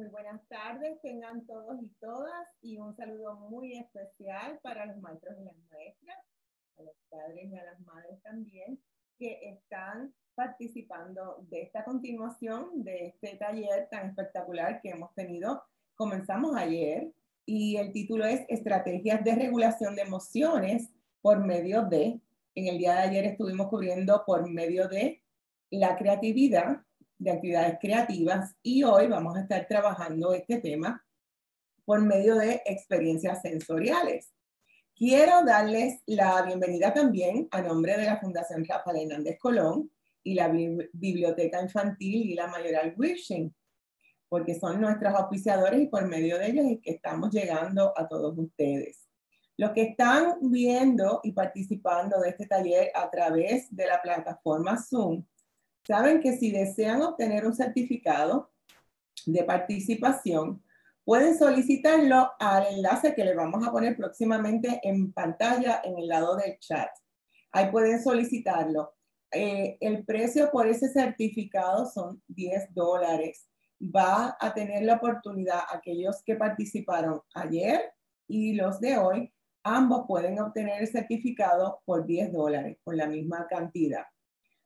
Muy buenas tardes, tengan todos y todas y un saludo muy especial para los maestros y las maestras, a los padres y a las madres también, que están participando de esta continuación de este taller tan espectacular que hemos tenido. Comenzamos ayer y el título es Estrategias de Regulación de Emociones por medio de, en el día de ayer estuvimos cubriendo por medio de la creatividad, de actividades creativas y hoy vamos a estar trabajando este tema por medio de experiencias sensoriales. Quiero darles la bienvenida también a nombre de la Fundación Rafael Hernández Colón y la Biblioteca Infantil y la Mayoral Wishing, porque son nuestros auspiciadores y por medio de ellos es que estamos llegando a todos ustedes. Los que están viendo y participando de este taller a través de la plataforma Zoom, saben que si desean obtener un certificado de participación, pueden solicitarlo al enlace que le vamos a poner próximamente en pantalla en el lado del chat. Ahí pueden solicitarlo. Eh, el precio por ese certificado son 10 dólares. Va a tener la oportunidad aquellos que participaron ayer y los de hoy, ambos pueden obtener el certificado por 10 dólares, por la misma cantidad.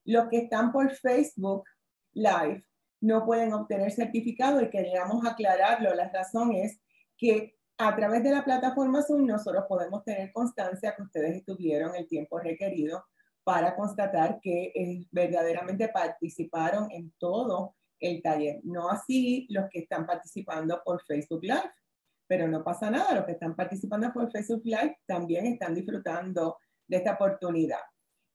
Los que están por Facebook Live no pueden obtener certificado y queríamos aclararlo. La razón es que a través de la plataforma Zoom nosotros podemos tener constancia que ustedes estuvieron el tiempo requerido para constatar que eh, verdaderamente participaron en todo el taller. No así los que están participando por Facebook Live, pero no pasa nada. Los que están participando por Facebook Live también están disfrutando de esta oportunidad.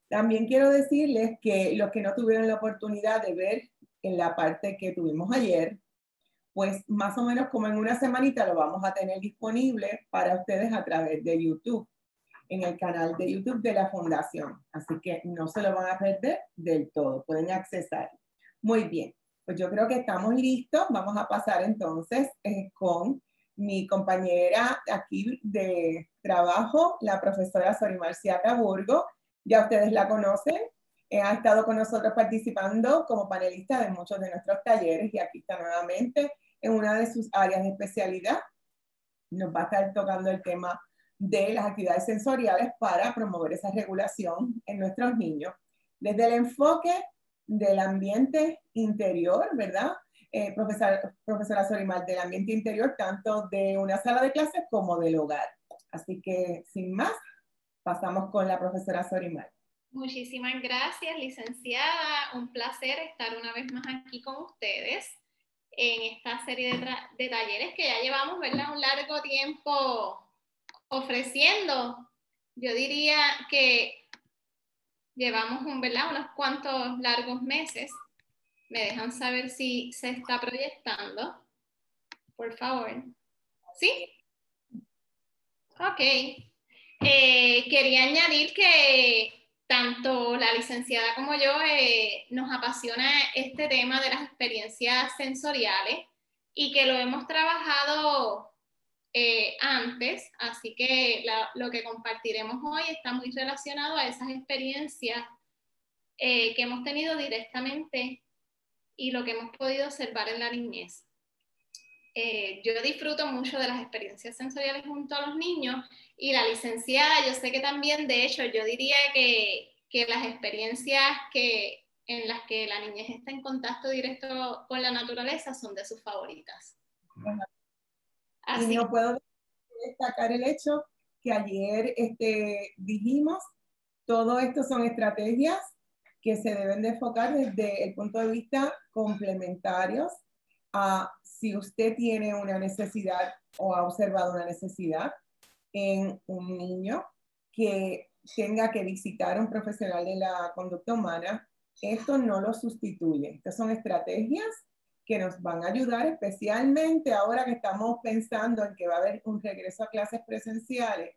También quiero decirles que los que no tuvieron la oportunidad de ver en la parte que tuvimos ayer, pues más o menos como en una semanita lo vamos a tener disponible para ustedes a través de YouTube, en el canal de YouTube de la Fundación. Así que no se lo van a perder del todo, pueden accesar. Muy bien, pues yo creo que estamos listos. Vamos a pasar entonces eh, con mi compañera aquí de trabajo, la profesora Sorimar Burgo ya ustedes la conocen, eh, ha estado con nosotros participando como panelista de muchos de nuestros talleres y aquí está nuevamente en una de sus áreas de especialidad. Nos va a estar tocando el tema de las actividades sensoriales para promover esa regulación en nuestros niños. Desde el enfoque del ambiente interior, ¿verdad? Eh, profesora, profesora Sorimar, del ambiente interior, tanto de una sala de clases como del hogar. Así que, sin más, pasamos con la profesora Sorimar. Muchísimas gracias, licenciada. Un placer estar una vez más aquí con ustedes en esta serie de, talleres que ya llevamos, ¿verdad? Un largo tiempo ofreciendo. Yo diría que llevamos un, ¿verdad? unos cuantos largos meses. Me dejan saber si se está proyectando. Por favor. ¿Sí? Ok. Eh, quería añadir que tanto la licenciada como yo eh, nos apasiona este tema de las experiencias sensoriales y que lo hemos trabajado eh, antes, así que lo que compartiremos hoy está muy relacionado a esas experiencias que hemos tenido directamente y lo que hemos podido observar en la niñez. yo disfruto mucho de las experiencias sensoriales junto a los niños y la licenciada, yo sé que también, de hecho, yo diría que, que las experiencias que, en las que la niñez está en contacto directo con la naturaleza son de sus favoritas. Así. Y no puedo destacar el hecho que ayer este, dijimos, todo esto son estrategias que se deben de enfocar desde el punto de vista complementarios a si usted tiene una necesidad o ha observado una necesidad en un niño que tenga que visitar a un profesional de la conducta humana, esto no lo sustituye. Estas son estrategias que nos van a ayudar especialmente ahora que estamos pensando en que va a haber un regreso a clases presenciales,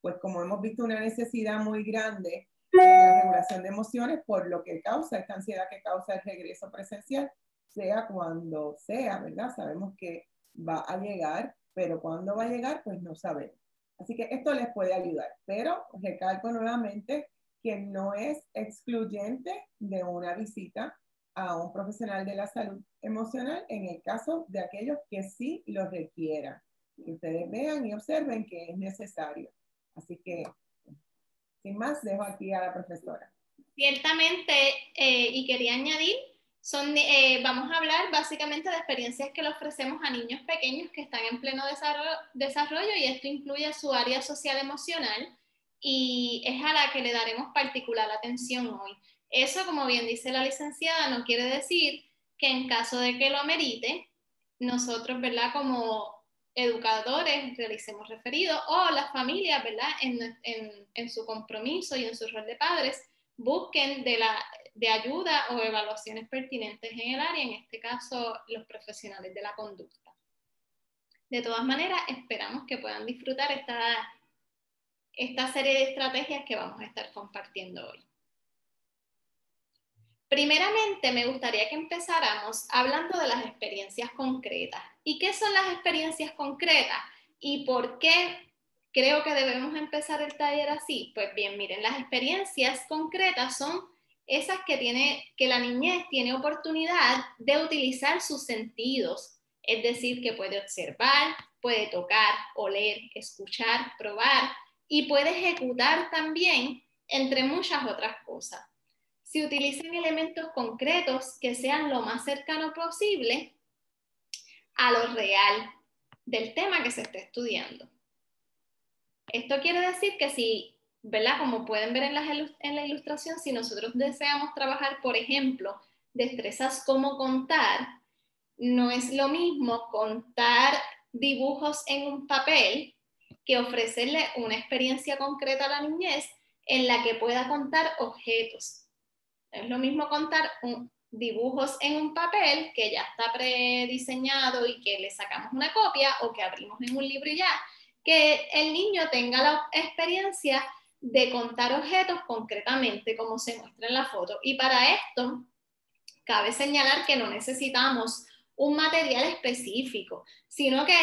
pues como hemos visto una necesidad muy grande en la regulación de emociones por lo que causa esta ansiedad que causa el regreso presencial, sea cuando sea, ¿verdad? Sabemos que va a llegar, pero cuándo va a llegar, pues no sabemos. Así que esto les puede ayudar, pero recalco nuevamente que no es excluyente de una visita a un profesional de la salud emocional en el caso de aquellos que sí lo requieran. Ustedes vean y observen que es necesario. Así que, sin más, dejo aquí a la profesora. Ciertamente, eh, y quería añadir, son, eh, vamos a hablar básicamente de experiencias que le ofrecemos a niños pequeños que están en pleno desarrollo, desarrollo y esto incluye su área social emocional y es a la que le daremos particular atención hoy. Eso, como bien dice la licenciada, no quiere decir que en caso de que lo amerite, nosotros, ¿verdad? Como educadores realicemos referido o las familias, ¿verdad? En, su compromiso y en su rol de padres, busquen de, la, de ayuda o evaluaciones pertinentes en el área, en este caso los profesionales de la conducta. De todas maneras, esperamos que puedan disfrutar esta, esta serie de estrategias que vamos a estar compartiendo hoy. Primeramente, me gustaría que empezáramos hablando de las experiencias concretas. ¿Y qué son las experiencias concretas? ¿Y por qué creo que debemos empezar el taller así? Pues bien, miren, las experiencias concretas son esas que, tiene, que la niñez tiene oportunidad de utilizar sus sentidos, es decir, que puede observar, puede tocar, oler, escuchar, probar y puede ejecutar también, entre muchas otras cosas se utilizan elementos concretos que sean lo más cercano posible a lo real del tema que se está estudiando. Esto quiere decir que si, ¿verdad? Como pueden ver en la, ilustración, si nosotros deseamos trabajar, por ejemplo, destrezas como contar, no es lo mismo contar dibujos en un papel que ofrecerle una experiencia concreta a la niñez en la que pueda contar objetos. Es lo mismo contar dibujos en un papel que ya está prediseñado y que le sacamos una copia o que abrimos en un libro ya, que el niño tenga la experiencia de contar objetos concretamente como se muestra en la foto. Y para esto, cabe señalar que no necesitamos un material específico, sino que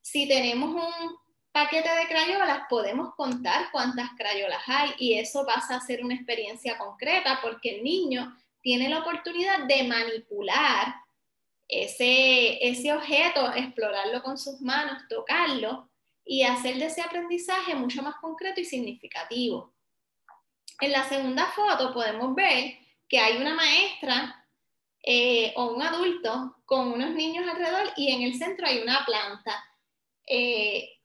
si tenemos un paquete de crayolas, podemos contar cuántas crayolas hay y eso pasa a ser una experiencia concreta porque el niño tiene la oportunidad de manipular ese, ese objeto, explorarlo con sus manos, tocarlo y hacer de ese aprendizaje mucho más concreto y significativo. En la segunda foto podemos ver que hay una maestra eh, o un adulto con unos niños alrededor y en el centro hay una planta. Eh,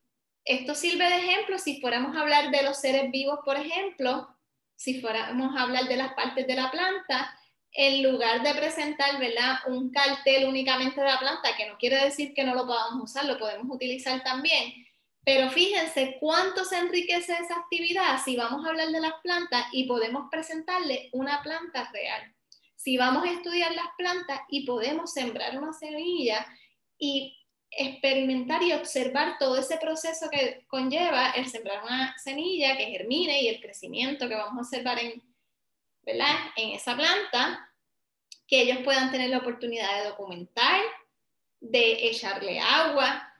esto sirve de ejemplo si fuéramos a hablar de los seres vivos, por ejemplo, si fuéramos a hablar de las partes de la planta, en lugar de presentar ¿verdad? un cartel únicamente de la planta, que no quiere decir que no lo podamos usar, lo podemos utilizar también, pero fíjense cuánto se enriquece esa actividad si vamos a hablar de las plantas y podemos presentarle una planta real. Si vamos a estudiar las plantas y podemos sembrar una semilla y experimentar y observar todo ese proceso que conlleva el sembrar una semilla que germine y el crecimiento que vamos a observar en, en esa planta, que ellos puedan tener la oportunidad de documentar, de echarle agua.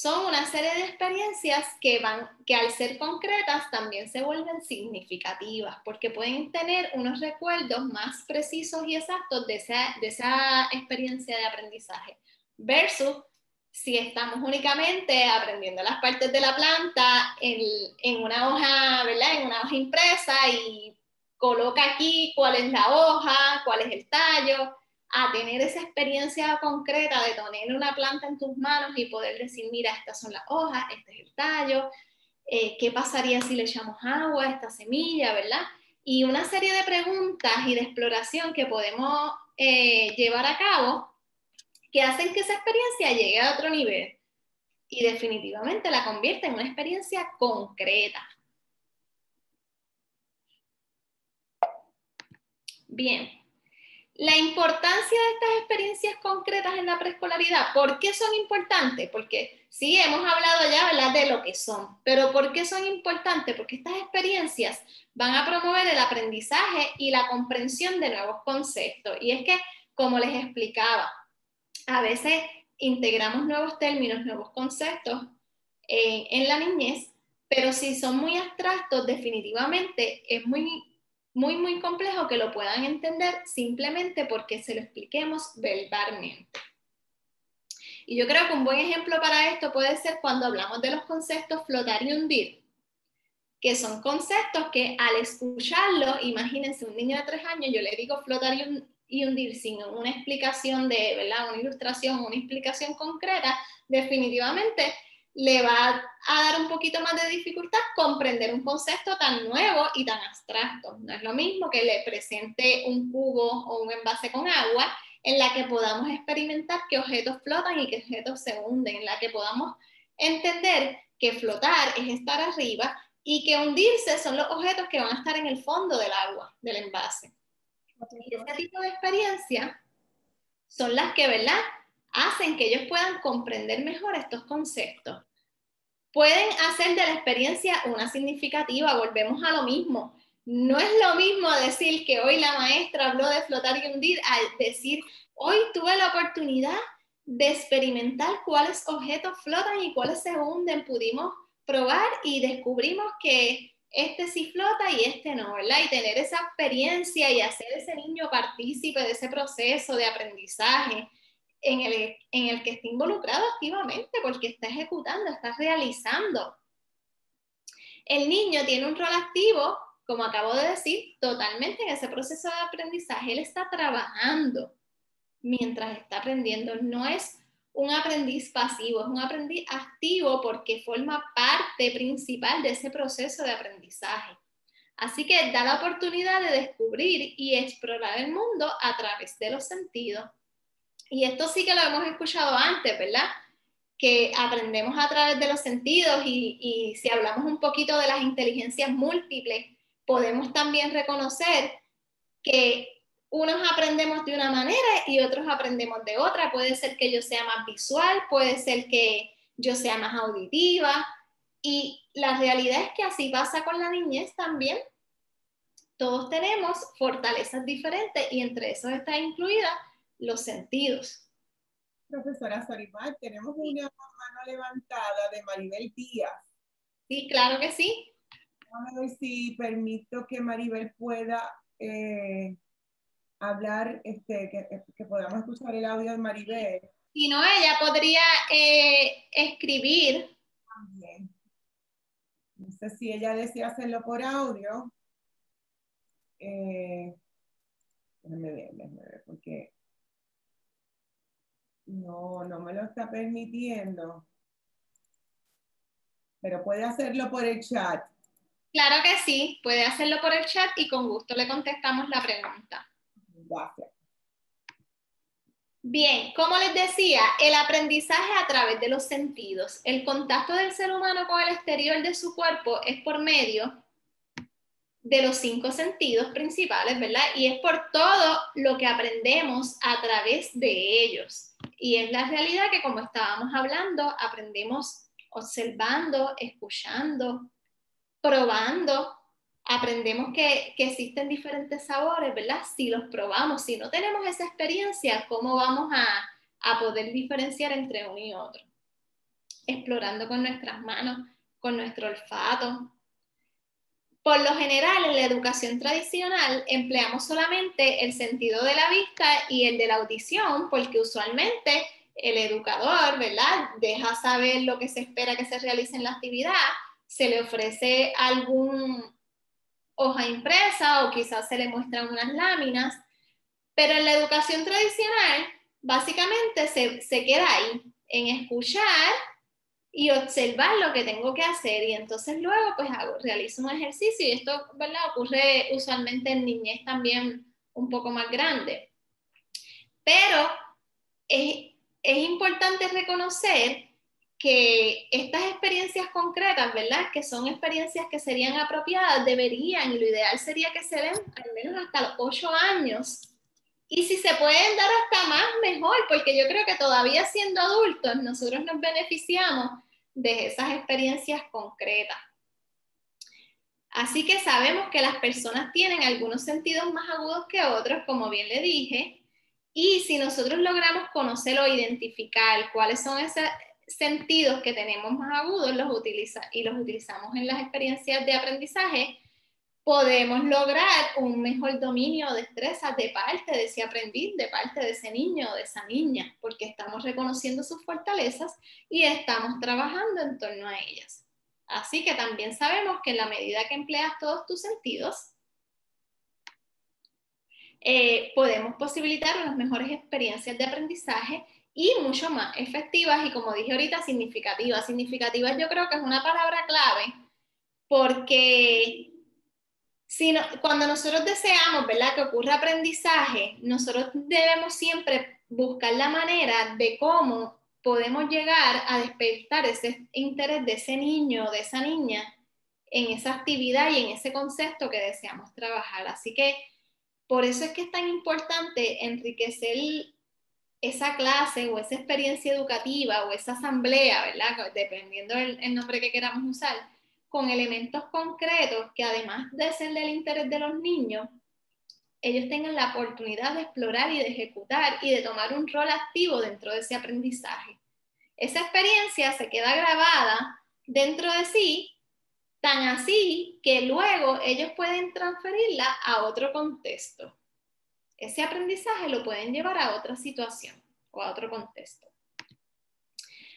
Son una serie de experiencias que, van, que al ser concretas también se vuelven significativas, porque pueden tener unos recuerdos más precisos y exactos de esa, de esa experiencia de aprendizaje, versus si estamos únicamente aprendiendo las partes de la planta en, una hoja, ¿verdad? En una hoja impresa y coloca aquí cuál es la hoja, cuál es el tallo, a tener esa experiencia concreta de tener una planta en tus manos y poder decir, mira, estas son las hojas, este es el tallo, eh, qué pasaría si le echamos agua a esta semilla, ¿verdad? Y una serie de preguntas y de exploración que podemos eh, llevar a cabo que hacen que esa experiencia llegue a otro nivel y definitivamente la convierte en una experiencia concreta. Bien, la importancia de estas experiencias concretas en la preescolaridad, ¿por qué son importantes? Porque sí, hemos hablado ya de lo que son, pero ¿por qué son importantes? Porque estas experiencias van a promover el aprendizaje y la comprensión de nuevos conceptos. Y es que, como les explicaba, a veces integramos nuevos términos, nuevos conceptos en la niñez, pero si son muy abstractos, definitivamente es muy muy, muy complejo que lo puedan entender simplemente porque se lo expliquemos verbalmente. Y yo creo que un buen ejemplo para esto puede ser cuando hablamos de los conceptos flotar y hundir, que son conceptos que al escucharlo, imagínense un niño de tres años, yo le digo flotar y hundir sin una explicación de, ¿verdad? Una ilustración, una explicación concreta, definitivamente le va a dar un poquito más de dificultad comprender un concepto tan nuevo y tan abstracto. No es lo mismo que le presente un cubo o un envase con agua en la que podamos experimentar qué objetos flotan y qué objetos se hunden, en la que podamos entender que flotar es estar arriba y que hundirse son los objetos que van a estar en el fondo del agua, del envase. Y este tipo de experiencias son las que, ¿verdad? Hacen que ellos puedan comprender mejor estos conceptos pueden hacer de la experiencia una significativa, volvemos a lo mismo. No es lo mismo decir que hoy la maestra habló de flotar y hundir, al decir, hoy tuve la oportunidad de experimentar cuáles objetos flotan y cuáles se hunden. Pudimos probar y descubrimos que este sí flota y este no, ¿verdad? Y tener esa experiencia y hacer ese niño partícipe de ese proceso de aprendizaje en el, que está involucrado activamente porque está ejecutando, está realizando. El niño tiene un rol activo, como acabo de decir, totalmente en ese proceso de aprendizaje. Él está trabajando mientras está aprendiendo. No es un aprendiz pasivo, es un aprendiz activo porque forma parte principal de ese proceso de aprendizaje. Así que da la oportunidad de descubrir y explorar el mundo a través de los sentidos y esto sí que lo hemos escuchado antes, ¿verdad? Que aprendemos a través de los sentidos y, y si hablamos un poquito de las inteligencias múltiples, podemos también reconocer que unos aprendemos de una manera y otros aprendemos de otra. Puede ser que yo sea más visual, puede ser que yo sea más auditiva. Y la realidad es que así pasa con la niñez también. Todos tenemos fortalezas diferentes y entre esos está incluida los sentidos. Profesora Sorimar, tenemos una mano levantada de Maribel Díaz. Sí, claro que sí. Vamos a ver si permito que Maribel pueda eh, hablar, este, que, podamos escuchar el audio de Maribel. Si no, ella podría eh, escribir. También. No sé si ella desea hacerlo por audio. Eh, déjame ver, déjame ver, porque no, no me lo está permitiendo. Pero puede hacerlo por el chat. Claro que sí, puede hacerlo por el chat y con gusto le contestamos la pregunta. Gracias. Bien, como les decía, el aprendizaje a través de los sentidos. El contacto del ser humano con el exterior de su cuerpo es por medio de los cinco sentidos principales, ¿verdad? Y es por todo lo que aprendemos a través de ellos. Y es la realidad que como estábamos hablando, aprendemos observando, escuchando, probando, aprendemos que, existen diferentes sabores, ¿verdad? Si los probamos, si no tenemos esa experiencia, ¿cómo vamos a, a poder diferenciar entre uno y otro? Explorando con nuestras manos, con nuestro olfato, por lo general, en la educación tradicional empleamos solamente el sentido de la vista y el de la audición, porque usualmente el educador, ¿verdad? Deja saber lo que se espera que se realice en la actividad, se le ofrece algún hoja impresa o quizás se le muestran unas láminas, pero en la educación tradicional básicamente se, se queda ahí, en escuchar y observar lo que tengo que hacer y entonces luego pues hago, realizo un ejercicio y esto ¿verdad? ocurre usualmente en niñez también un poco más grande. Pero es, es importante reconocer que estas experiencias concretas, ¿verdad? Que son experiencias que serían apropiadas, deberían, y lo ideal sería que se den al menos hasta los ocho años. Y si se pueden dar hasta más, mejor, porque yo creo que todavía siendo adultos, nosotros nos beneficiamos de esas experiencias concretas. Así que sabemos que las personas tienen algunos sentidos más agudos que otros, como bien le dije, y si nosotros logramos conocer o identificar cuáles son esos sentidos que tenemos más agudos los utiliza, y los utilizamos en las experiencias de aprendizaje, podemos lograr un mejor dominio de destrezas de parte de ese aprendiz, de parte de ese niño o de esa niña, porque estamos reconociendo sus fortalezas y estamos trabajando en torno a ellas. Así que también sabemos que en la medida que empleas todos tus sentidos, eh, podemos posibilitar unas mejores experiencias de aprendizaje y mucho más efectivas y como dije ahorita, significativas. Significativas yo creo que es una palabra clave porque si cuando nosotros deseamos ¿verdad? que ocurra aprendizaje, nosotros debemos siempre buscar la manera de cómo podemos llegar a despertar ese interés de ese niño o de esa niña en esa actividad y en ese concepto que deseamos trabajar. Así que por eso es que es tan importante enriquecer esa clase o esa experiencia educativa o esa asamblea, ¿verdad? Dependiendo del nombre que queramos usar con elementos concretos que además de ser del interés de los niños, ellos tengan la oportunidad de explorar y de ejecutar y de tomar un rol activo dentro de ese aprendizaje. Esa experiencia se queda grabada dentro de sí, tan así que luego ellos pueden transferirla a otro contexto. Ese aprendizaje lo pueden llevar a otra situación o a otro contexto.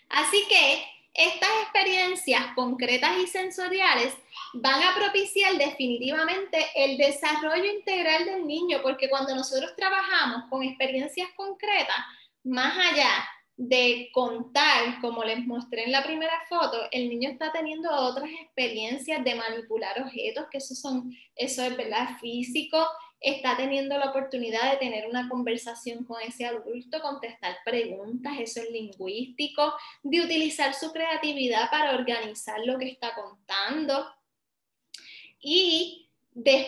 Así que estas experiencias concretas y sensoriales van a propiciar definitivamente el desarrollo integral del niño, porque cuando nosotros trabajamos con experiencias concretas, más allá de contar, como les mostré en la primera foto, el niño está teniendo otras experiencias de manipular objetos, que eso, son, eso es verdad físico, está teniendo la oportunidad de tener una conversación con ese adulto, contestar preguntas, eso es lingüístico, de utilizar su creatividad para organizar lo que está contando y de,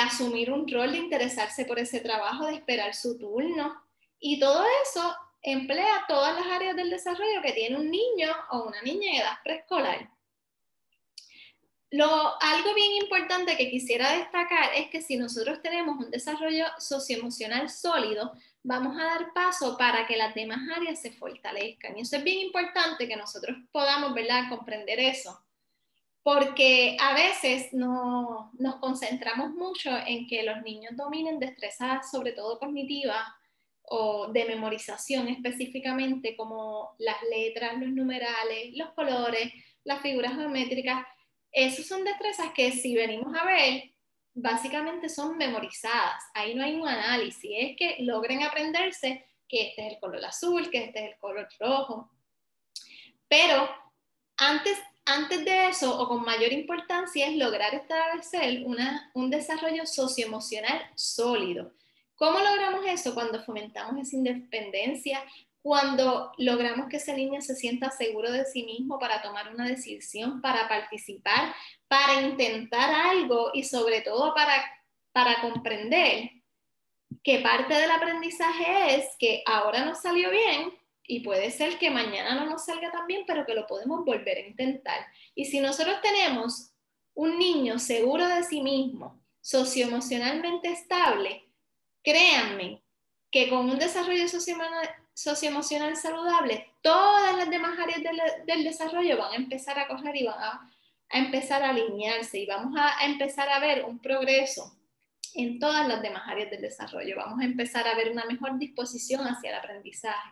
asumir un rol, de interesarse por ese trabajo, de esperar su turno. Y todo eso emplea todas las áreas del desarrollo que tiene un niño o una niña en edad preescolar algo bien importante que quisiera destacar es que si nosotros tenemos un desarrollo socioemocional sólido, vamos a dar paso para que las demás áreas se fortalezcan. Y eso es bien importante que nosotros podamos ¿verdad? comprender eso, porque a veces no, nos concentramos mucho en que los niños dominen destrezas, sobre todo cognitivas o de memorización específicamente, como las letras, los numerales, los colores, las figuras geométricas esas son destrezas que si venimos a ver, básicamente son memorizadas. Ahí no hay un análisis, es que logren aprenderse que este es el color azul, que este es el color rojo. Pero antes, antes de eso, o con mayor importancia, es lograr establecer una, un desarrollo socioemocional sólido. ¿Cómo logramos eso? Cuando fomentamos esa independencia, cuando logramos que ese niño se sienta seguro de sí mismo para tomar una decisión, para participar, para intentar algo y sobre todo para, para comprender que parte del aprendizaje es que ahora nos salió bien y puede ser que mañana no nos salga tan bien, pero que lo podemos volver a intentar. Y si nosotros tenemos un niño seguro de sí mismo, socioemocionalmente estable, créanme que con un desarrollo socioemocional socioemocional saludable, todas las demás áreas del, desarrollo van a empezar a correr y van a, empezar a alinearse y vamos a, empezar a ver un progreso en todas las demás áreas del desarrollo. Vamos a empezar a ver una mejor disposición hacia el aprendizaje.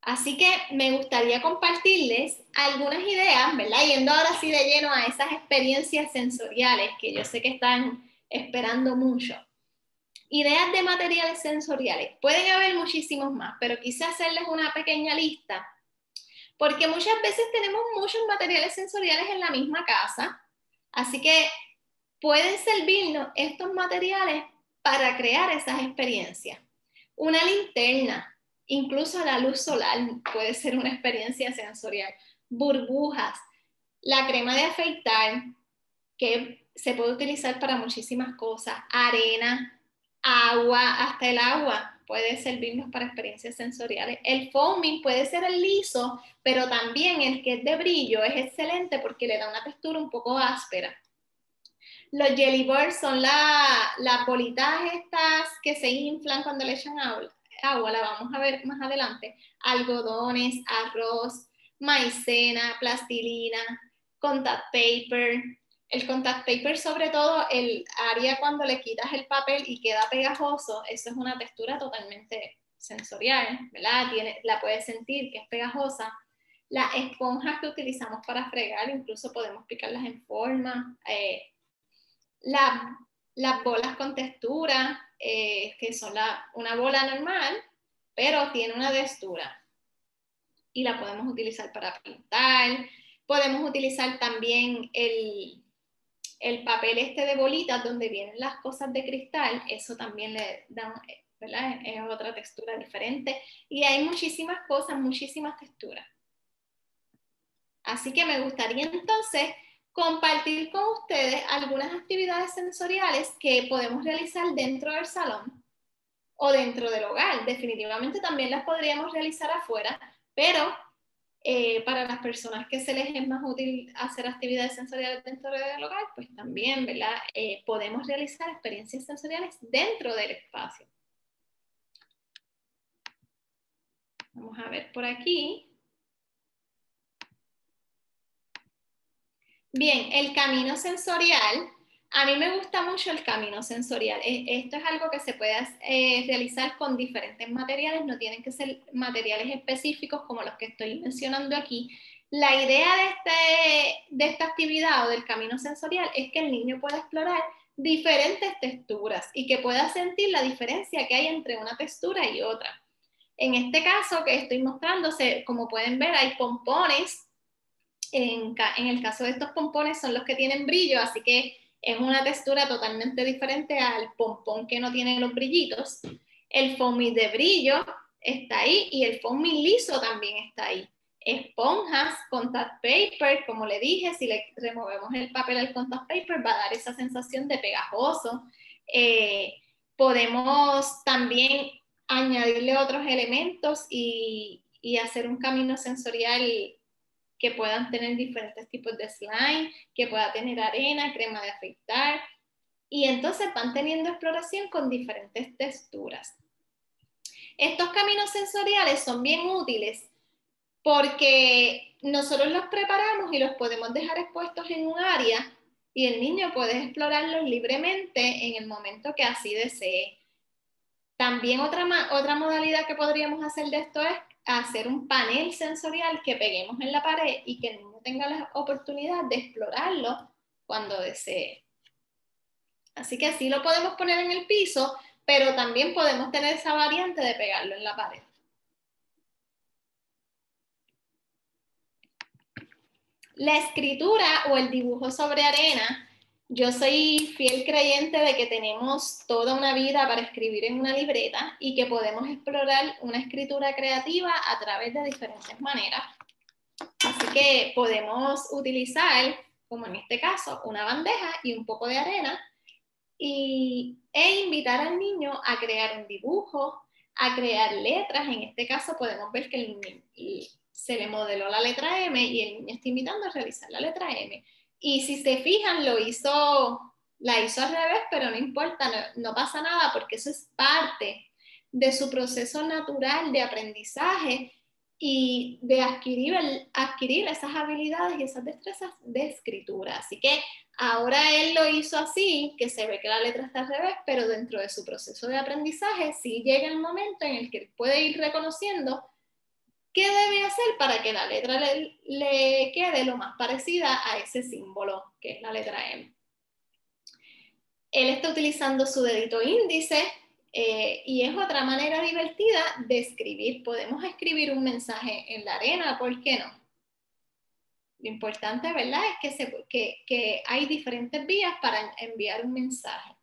Así que me gustaría compartirles algunas ideas, ¿verdad? Yendo ahora sí de lleno a esas experiencias sensoriales que yo sé que están esperando mucho. Ideas de materiales sensoriales. Pueden haber muchísimos más, pero quise hacerles una pequeña lista, porque muchas veces tenemos muchos materiales sensoriales en la misma casa, así que pueden servirnos estos materiales para crear esas experiencias. Una linterna, incluso la luz solar puede ser una experiencia sensorial. Burbujas, la crema de afeitar, que se puede utilizar para muchísimas cosas, arena, agua, hasta el agua puede servirnos para experiencias sensoriales. El foaming puede ser el liso, pero también el que es de brillo es excelente porque le da una textura un poco áspera. Los jelly birds son las bolitas estas que se inflan cuando le echan agua, agua, la vamos a ver más adelante. Algodones, arroz, maicena, plastilina, contact paper. El contact paper, sobre todo el área cuando le quitas el papel y queda pegajoso, eso es una textura totalmente sensorial, ¿verdad? La puedes sentir que es pegajosa. Las esponjas que utilizamos para fregar, incluso podemos picarlas en forma. Eh, las bolas con textura, eh, que son una bola normal, pero tiene una textura. Y la podemos utilizar para pintar. Podemos utilizar también el, el papel este de bolitas donde vienen las cosas de cristal. Eso también le da. Es otra textura diferente. Y hay muchísimas cosas, muchísimas texturas. Así que me gustaría entonces compartir con ustedes algunas actividades sensoriales que podemos realizar dentro del salón o dentro del hogar. Definitivamente también las podríamos realizar afuera, pero eh, para las personas que se les es más útil hacer actividades sensoriales dentro del hogar, pues también ¿verdad? Eh, podemos realizar experiencias sensoriales dentro del espacio. Vamos a ver por aquí. Bien, el camino sensorial. A mí me gusta mucho el camino sensorial. E, esto es algo que se puede eh, realizar con diferentes materiales, no tienen que ser materiales específicos como los que estoy mencionando aquí. La idea de, este, de esta actividad o del camino sensorial es que el niño pueda explorar diferentes texturas y que pueda sentir la diferencia que hay entre una textura y otra. En este caso que estoy mostrándose, como pueden ver, hay pompones. En, el caso de estos pompones son los que tienen brillo, así que es una textura totalmente diferente al pompón que no tiene los brillitos. El foamy de brillo está ahí y el foamy liso también está ahí. Esponjas, contact paper, como le dije, si le removemos el papel al contact paper va a dar esa sensación de pegajoso. Eh, podemos también añadirle otros elementos y, hacer un camino sensorial que puedan tener diferentes tipos de slime, que pueda tener arena, crema de afeitar. Y entonces van teniendo exploración con diferentes texturas. Estos caminos sensoriales son bien útiles porque nosotros los preparamos y los podemos dejar expuestos en un área y el niño puede explorarlos libremente en el momento que así desee. También otra, otra modalidad que podríamos hacer de esto es hacer un panel sensorial que peguemos en la pared y que el tenga la oportunidad de explorarlo cuando desee. Así que así lo podemos poner en el piso, pero también podemos tener esa variante de pegarlo en la pared. La escritura o el dibujo sobre arena yo soy fiel creyente de que tenemos toda una vida para escribir en una libreta y que podemos explorar una escritura creativa a través de diferentes maneras. Así que podemos utilizar, como en este caso, una bandeja y un poco de arena y, e invitar al niño a crear un dibujo, a crear letras. En este caso podemos ver que se le modeló la letra M y el niño está invitando a realizar la letra M y si se fijan, lo hizo, la hizo al revés, pero no importa, no, pasa nada porque eso es parte de su proceso natural de aprendizaje y de adquirir, adquirir esas habilidades y esas destrezas de escritura. Así que ahora él lo hizo así, que se ve que la letra está al revés, pero dentro de su proceso de aprendizaje sí llega el momento en el que puede ir reconociendo ¿Qué debe hacer para que la letra le, quede lo más parecida a ese símbolo, que es la letra M? Él está utilizando su dedito índice eh, y es otra manera divertida de escribir. Podemos escribir un mensaje en la arena, ¿por qué no? Lo importante, ¿verdad? Es que, que hay diferentes vías para enviar un mensaje.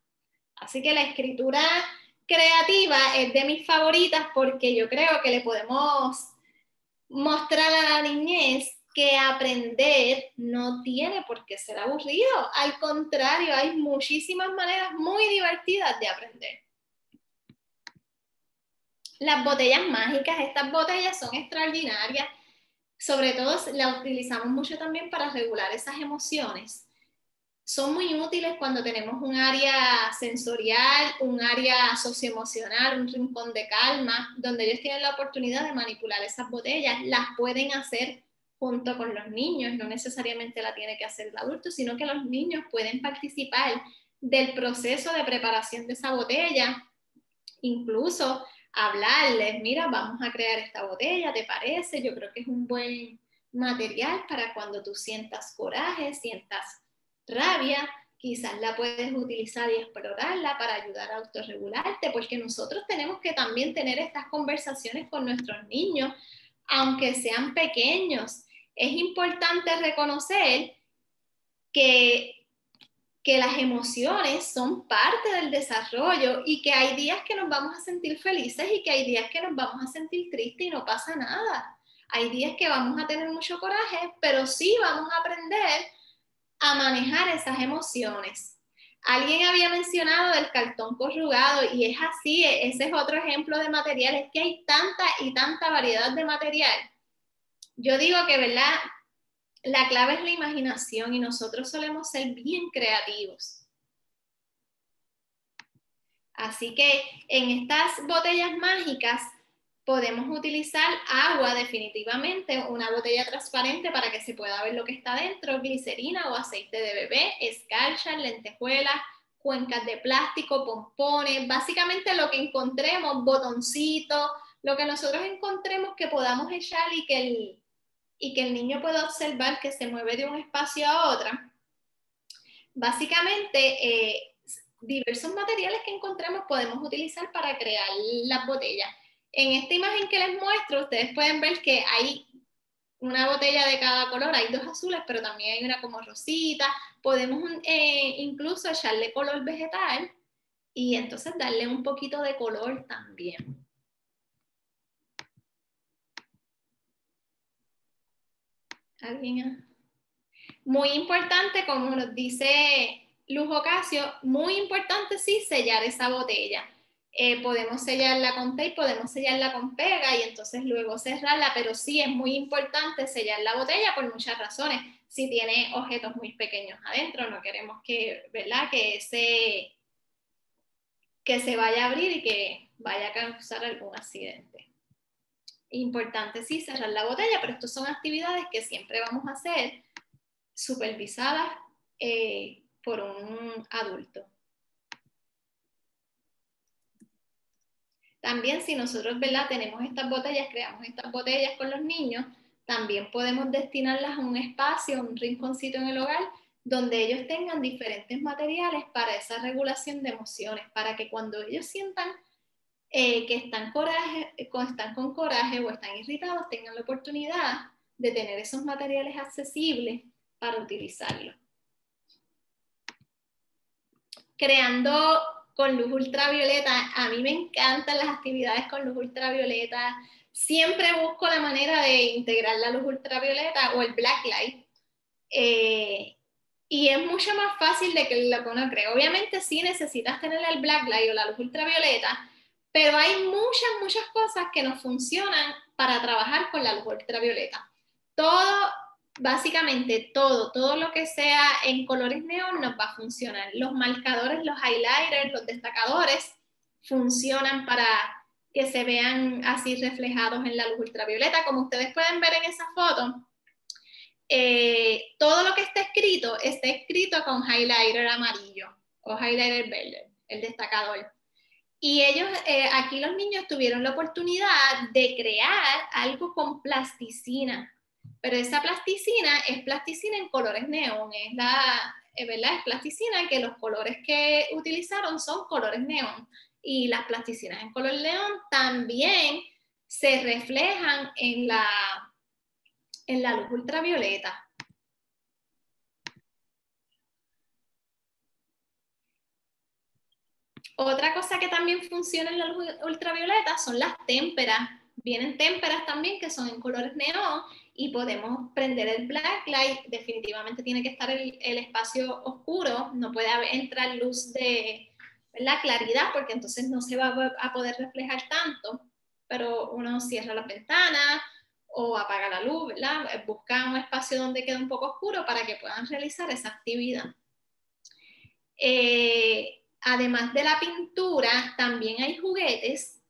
Así que la escritura creativa es de mis favoritas porque yo creo que le podemos mostrar a la niñez que aprender no tiene por qué ser aburrido. Al contrario, hay muchísimas maneras muy divertidas de aprender. Las botellas mágicas, estas botellas son extraordinarias. Sobre todo las utilizamos mucho también para regular esas emociones son muy útiles cuando tenemos un área sensorial, un área socioemocional, un rincón de calma, donde ellos tienen la oportunidad de manipular esas botellas. Las pueden hacer junto con los niños, no necesariamente la tiene que hacer el adulto, sino que los niños pueden participar del proceso de preparación de esa botella, incluso hablarles, mira, vamos a crear esta botella, ¿te parece? Yo creo que es un buen material para cuando tú sientas coraje, sientas rabia, quizás la puedes utilizar y explorarla para ayudar a autorregularte, porque nosotros tenemos que también tener estas conversaciones con nuestros niños, aunque sean pequeños. Es importante reconocer que que las emociones son parte del desarrollo y que hay días que nos vamos a sentir felices y que hay días que nos vamos a sentir tristes y no pasa nada. Hay días que vamos a tener mucho coraje, pero sí vamos a aprender a manejar esas emociones. Alguien había mencionado del cartón corrugado y es así, ese es otro ejemplo de material, es que hay tanta y tanta variedad de material. Yo digo que, ¿verdad? la clave es la imaginación y nosotros solemos ser bien creativos. Así que en estas botellas mágicas podemos utilizar agua definitivamente, una botella transparente para que se pueda ver lo que está dentro, glicerina o aceite de bebé, escarcha, lentejuelas, cuencas de plástico, pompones, básicamente lo que encontremos, botoncitos, lo que nosotros encontremos que podamos echar y que el, y que el niño pueda observar que se mueve de un espacio a otro, básicamente eh, diversos materiales que encontremos podemos utilizar para crear las botellas. En esta imagen que les muestro, ustedes pueden ver que hay una botella de cada color, hay dos azules, pero también hay una como rosita. Podemos eh, incluso echarle color vegetal y entonces darle un poquito de color también. Muy importante, como nos dice Luz Ocasio, muy importante sí sellar esa botella. Eh, podemos sellarla con tape, podemos sellarla con pega y entonces luego cerrarla, pero sí es muy importante sellar la botella por muchas razones. Si tiene objetos muy pequeños adentro, no queremos que, ¿verdad? Que ese que se vaya a abrir y que vaya a causar algún accidente importante sí cerrar la botella, pero estas son actividades que siempre vamos a hacer supervisadas eh, por un adulto. También si nosotros ¿verdad? tenemos estas botellas, creamos estas botellas con los niños, también podemos destinarlas a un espacio, un rinconcito en el hogar, donde ellos tengan diferentes materiales para esa regulación de emociones, para que cuando ellos sientan eh, que están, coraje, están con coraje o están irritados tengan la oportunidad de tener esos materiales accesibles para utilizarlos. Creando con luz ultravioleta, a mí me encantan las actividades con luz ultravioleta. Siempre busco la manera de integrar la luz ultravioleta o el black light. Eh, y es mucho más fácil de que lo que uno cree. Obviamente sí necesitas tener el black light o la luz ultravioleta, pero hay muchas, muchas cosas que nos funcionan para trabajar con la luz ultravioleta. Todo, básicamente todo, todo lo que sea en colores neón nos va a funcionar. Los marcadores, los highlighters, los destacadores funcionan para que se vean así reflejados en la luz ultravioleta. Como ustedes pueden ver en esa foto, eh, todo lo que está escrito está escrito con highlighter amarillo o highlighter verde, el destacador. Y ellos, eh, aquí los niños tuvieron la oportunidad de crear algo con plasticina, pero esa plasticina es plasticina en colores neón, es la, eh, ¿verdad? Es plasticina que los colores que utilizaron son colores neón y las plasticinas en color neón también se reflejan en la, en la luz ultravioleta. Otra cosa que también funciona en la luz ultravioleta son las témperas. Vienen témperas también que son en colores neón y podemos prender el black light. Definitivamente tiene que estar el, espacio oscuro, no puede entrar luz de la claridad porque entonces no se va a poder reflejar tanto. Pero uno cierra la ventana o apaga la luz, ¿verdad? Busca un espacio donde quede un poco oscuro para que puedan realizar esa actividad. Eh, además de la pintura, también hay juguetes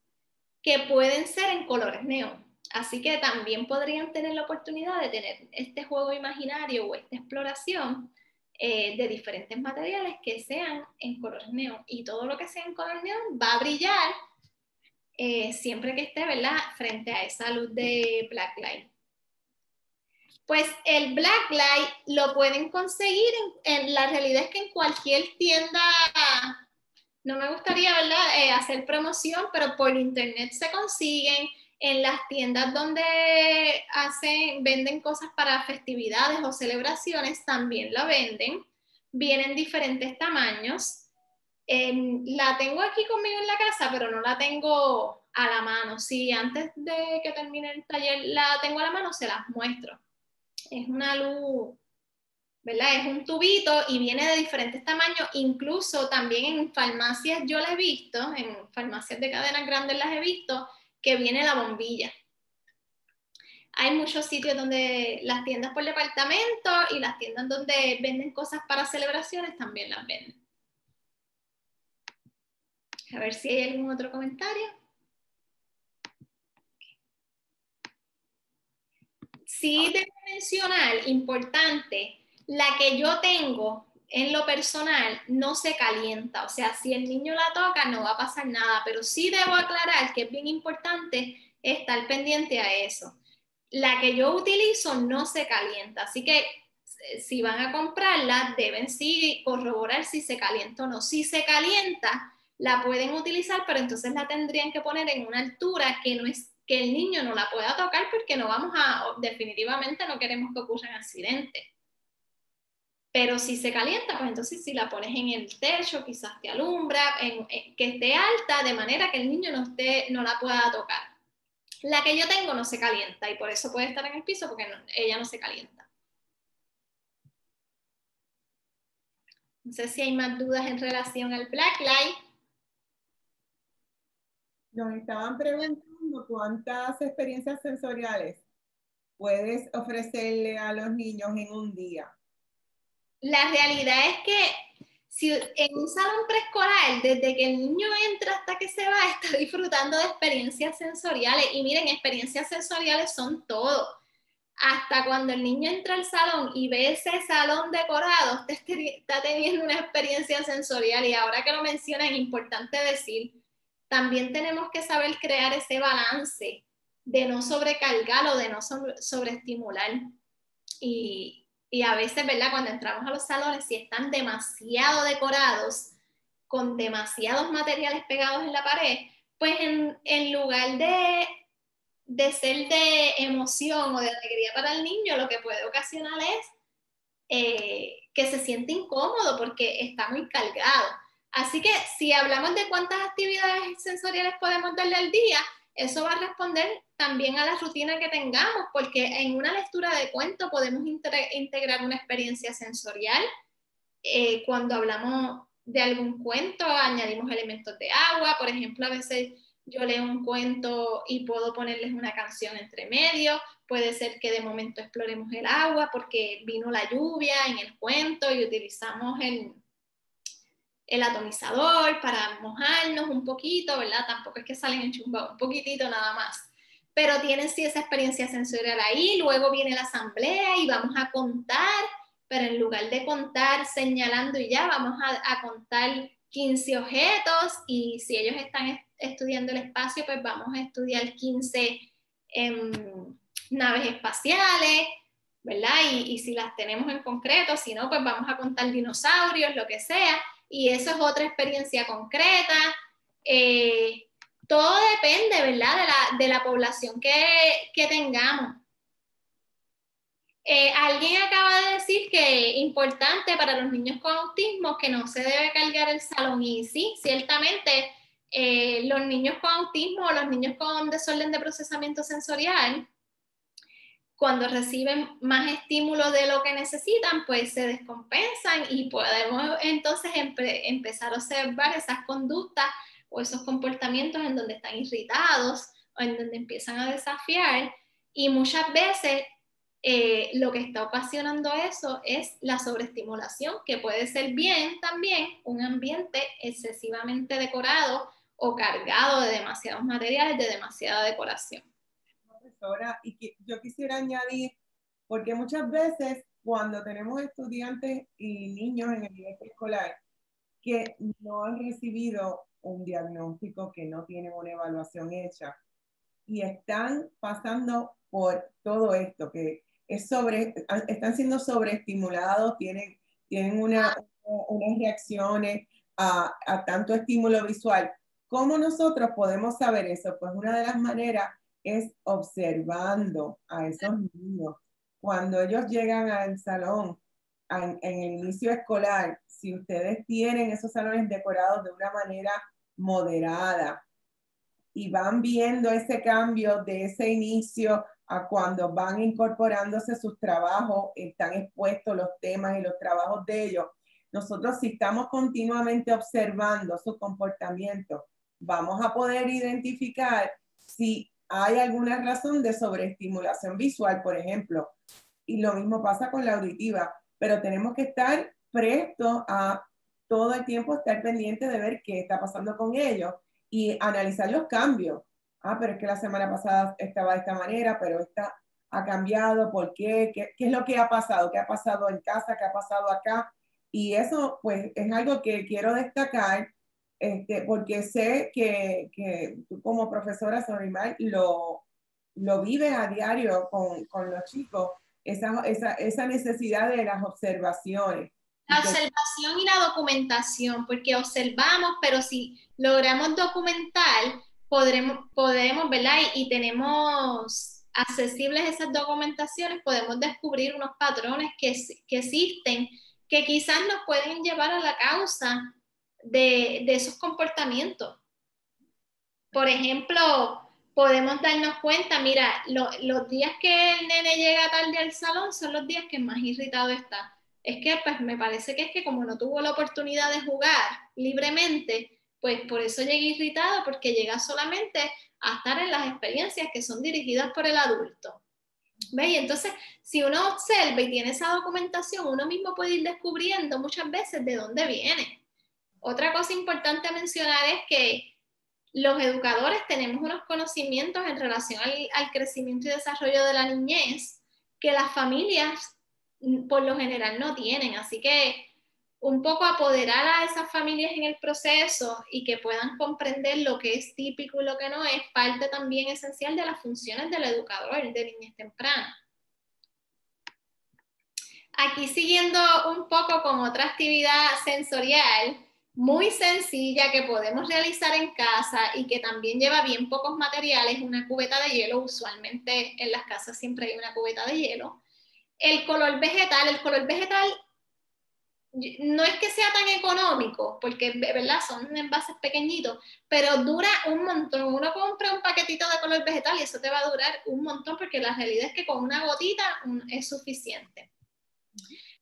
que pueden ser en colores neón. Así que también podrían tener la oportunidad de tener este juego imaginario o esta exploración eh, de diferentes materiales que sean en color neón. Y todo lo que sea en color neón va a brillar eh, siempre que esté, ¿verdad?, frente a esa luz de black light. Pues el black light lo pueden conseguir, en, la realidad es que en cualquier tienda, no me gustaría, ¿verdad?, eh, hacer promoción, pero por internet se consiguen, en las tiendas donde hacen, venden cosas para festividades o celebraciones también la venden. Vienen diferentes tamaños. la tengo aquí conmigo en la casa, pero no la tengo a la mano. Si antes de que termine el taller la tengo a la mano, se las muestro. Es una luz, ¿verdad? Es un tubito y viene de diferentes tamaños. Incluso también en farmacias yo la he visto, en farmacias de cadenas grandes las he visto, que viene la bombilla. Hay muchos sitios donde las tiendas por departamento y las tiendas donde venden cosas para celebraciones también las venden. A ver si hay algún otro comentario. Sí debo mencionar, importante, la que yo tengo en lo personal no se calienta, o sea, si el niño la toca no va a pasar nada, pero sí debo aclarar que es bien importante estar pendiente a eso. La que yo utilizo no se calienta, así que eh, si van a comprarla deben sí corroborar si se calienta o no. Si se calienta, la pueden utilizar, pero entonces la tendrían que poner en una altura que no es que el niño no la pueda tocar porque no vamos a, definitivamente no queremos que ocurran accidentes. Pero si se calienta, pues entonces si la pones en el techo, quizás te alumbra, que esté alta de manera que el niño no, esté, no la pueda tocar. La que yo tengo no se calienta y por eso puede estar en el piso porque ella no se calienta. No sé si hay más dudas en relación al black light. Nos estaban preguntando cuántas experiencias sensoriales puedes ofrecerle a los niños en un día la realidad es que si en un salón preescolar, desde que el niño entra hasta que se va, está disfrutando de experiencias sensoriales. Y miren, experiencias sensoriales son todo. Hasta cuando el niño entra al salón y ve ese salón decorado, está teniendo una experiencia sensorial. Y ahora que lo mencionan, es importante decir, también tenemos que saber crear ese balance de no sobrecargar o de no sobreestimular. Y, y a veces, ¿verdad? Cuando entramos a los salones, si están demasiado decorados, con demasiados materiales pegados en la pared, pues en, lugar de, de, ser de emoción o de alegría para el niño, lo que puede ocasionar es eh, que se siente incómodo porque está muy cargado. Así que si hablamos de cuántas actividades sensoriales podemos darle al día, eso va a responder también a la rutina que tengamos, porque en una lectura de cuento podemos integrar una experiencia sensorial. Eh, cuando hablamos de algún cuento, añadimos elementos de agua, por ejemplo, a veces yo leo un cuento y puedo ponerles una canción entre medio, puede ser que de momento exploremos el agua porque vino la lluvia en el cuento y utilizamos el, el atomizador para mojarnos un poquito, ¿verdad? Tampoco es que salen enchumbados, un poquitito nada más. Pero tienen sí esa experiencia sensorial ahí, luego viene la asamblea y vamos a contar, pero en lugar de contar señalando y ya, vamos a, contar 15 objetos y si ellos están estudiando el espacio, pues vamos a estudiar 15 em, naves espaciales, ¿verdad? Y, y si las tenemos en concreto, si no, pues vamos a contar dinosaurios, lo que sea y eso es otra experiencia concreta. Eh, todo depende, ¿verdad?, de la, de la población que, que tengamos. Eh, alguien acaba de decir que es importante para los niños con autismo que no se debe cargar el salón. Y sí, ciertamente, eh, los niños con autismo o los niños con desorden de procesamiento sensorial cuando reciben más estímulo de lo que necesitan, pues se descompensan y podemos entonces empezar a observar esas conductas o esos comportamientos en donde están irritados o en donde empiezan a desafiar. Y muchas veces eh, lo que está ocasionando eso es la sobreestimulación, que puede ser bien también un ambiente excesivamente decorado o cargado de demasiados materiales, de demasiada decoración profesora, y que yo quisiera añadir, porque muchas veces cuando tenemos estudiantes y niños en el nivel escolar que no han recibido un diagnóstico, que no tienen una evaluación hecha y están pasando por todo esto, que es sobre, están siendo sobreestimulados, tienen, tienen una, unas reacciones a, a tanto estímulo visual. ¿Cómo nosotros podemos saber eso? Pues una de las maneras es observando a esos niños. Cuando ellos llegan al salón, en, el inicio escolar, si ustedes tienen esos salones decorados de una manera moderada y van viendo ese cambio de ese inicio a cuando van incorporándose sus trabajos, están expuestos los temas y los trabajos de ellos, nosotros si estamos continuamente observando su comportamiento, vamos a poder identificar si hay alguna razón de sobreestimulación visual, por ejemplo. Y lo mismo pasa con la auditiva, pero tenemos que estar prestos a todo el tiempo estar pendiente de ver qué está pasando con ellos y analizar los cambios. Ah, pero es que la semana pasada estaba de esta manera, pero esta ha cambiado, ¿por qué? ¿Qué, qué es lo que ha pasado? ¿Qué ha pasado en casa? ¿Qué ha pasado acá? Y eso, pues, es algo que quiero destacar este, porque sé que, que, tú como profesora Sorimar lo, lo vives a diario con, con los chicos, esa, esa, esa, necesidad de las observaciones. La observación y la documentación, porque observamos, pero si logramos documentar, podremos, podremos ¿verdad? Y, y tenemos accesibles esas documentaciones, podemos descubrir unos patrones que, que existen que quizás nos pueden llevar a la causa de, esos comportamientos. Por ejemplo, podemos darnos cuenta, mira, los días que el nene llega tarde al salón son los días que más irritado está. Es que pues me parece que es que como no tuvo la oportunidad de jugar libremente, pues por eso llega irritado, porque llega solamente a estar en las experiencias que son dirigidas por el adulto. ¿Ve? entonces, si uno observa y tiene esa documentación, uno mismo puede ir descubriendo muchas veces de dónde viene. Otra cosa importante a mencionar es que los educadores tenemos unos conocimientos en relación al, crecimiento y desarrollo de la niñez que las familias mm, por lo general no tienen. Así que un poco apoderar a esas familias en el proceso y que puedan comprender lo que es típico y lo que no es parte también esencial de las funciones del educador de niñez temprana. Aquí siguiendo un poco con otra actividad sensorial, muy sencilla que podemos realizar en casa y que también lleva bien pocos materiales, una cubeta de hielo, usualmente en las casas siempre hay una cubeta de hielo. El color vegetal, el color vegetal no es que sea tan económico, porque ¿verdad? son envases pequeñitos, pero dura un montón. Uno compra un paquetito de color vegetal y eso te va a durar un montón porque la realidad es que con una gotita es suficiente.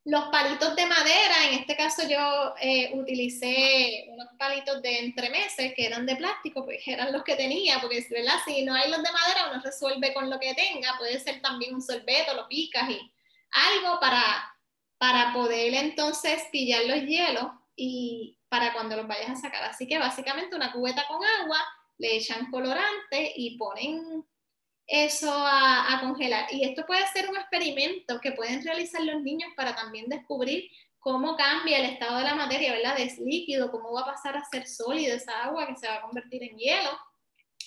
Los palitos de madera, en este caso yo eh, utilicé unos palitos de entremeses que eran de plástico, pues eran los que tenía, porque ¿verdad? si no hay los de madera uno resuelve con lo que tenga, puede ser también un sorbeto, lo picas y algo para, para poder entonces pillar los hielos y para cuando los vayas a sacar. Así que básicamente una cubeta con agua, le echan colorante y ponen eso a, congelar. Y esto puede ser un experimento que pueden realizar los niños para también descubrir cómo cambia el estado de la materia, ¿verdad? Es líquido, cómo va a pasar a ser sólido esa agua que se va a convertir en hielo.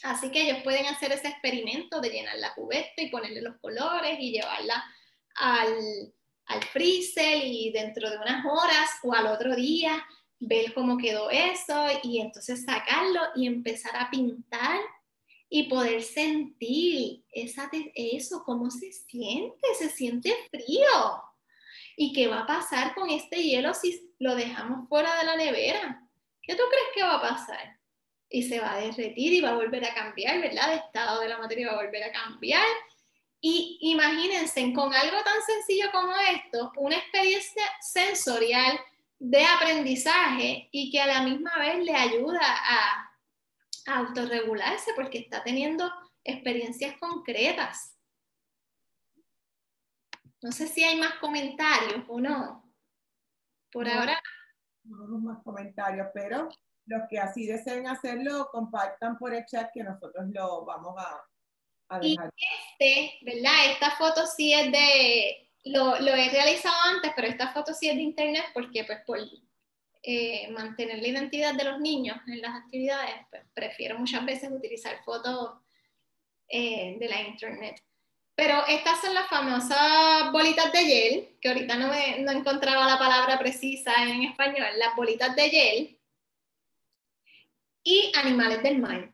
Así que ellos pueden hacer ese experimento de llenar la cubeta y ponerle los colores y llevarla al, al freezer y dentro de unas horas o al otro día ver cómo quedó eso y entonces sacarlo y empezar a pintar y poder sentir eso, cómo se siente, se siente frío. ¿Y qué va a pasar con este hielo si lo dejamos fuera de la nevera? ¿Qué tú crees que va a pasar? Y se va a derretir y va a volver a cambiar, ¿verdad? El estado de la materia va a volver a cambiar. Y imagínense, con algo tan sencillo como esto, una experiencia sensorial de aprendizaje y que a la misma vez le ayuda a autorregularse porque está teniendo experiencias concretas. No sé si hay más comentarios o no. Por ahora. No más comentarios, pero los que así deseen hacerlo, compartan por el chat que nosotros lo vamos a, Y este, ¿verdad? Esta foto sí es de, lo, lo, he realizado antes, pero esta foto sí es de internet porque pues por eh, mantener la identidad de los niños en las actividades, pues prefiero muchas veces utilizar fotos eh, de la internet. Pero estas son las famosas bolitas de gel, que ahorita no, me, no encontraba la palabra precisa en español, las bolitas de gel y animales del mar.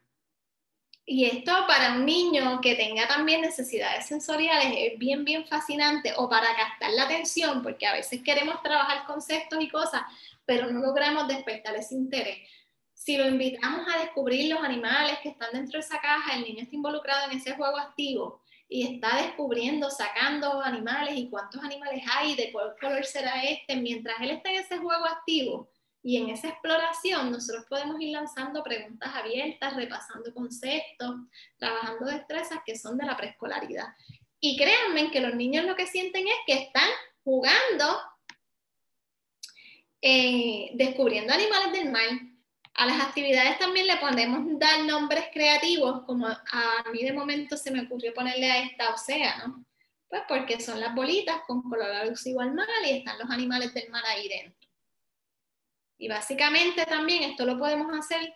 Y esto para un niño que tenga también necesidades sensoriales es bien, bien fascinante o para gastar la atención, porque a veces queremos trabajar conceptos y cosas, pero no logramos despertar ese interés. Si lo invitamos a descubrir los animales que están dentro de esa caja, el niño está involucrado en ese juego activo y está descubriendo, sacando animales y cuántos animales hay, de cuál color será este, mientras él está en ese juego activo, y en esa exploración nosotros podemos ir lanzando preguntas abiertas, repasando conceptos, trabajando destrezas que son de la preescolaridad. Y créanme que los niños lo que sienten es que están jugando, eh, descubriendo animales del mar. A las actividades también le podemos dar nombres creativos, como a mí de momento se me ocurrió ponerle a esta océano, pues porque son las bolitas con color alusivo al mar y están los animales del mar ahí dentro. Y básicamente también esto lo podemos hacer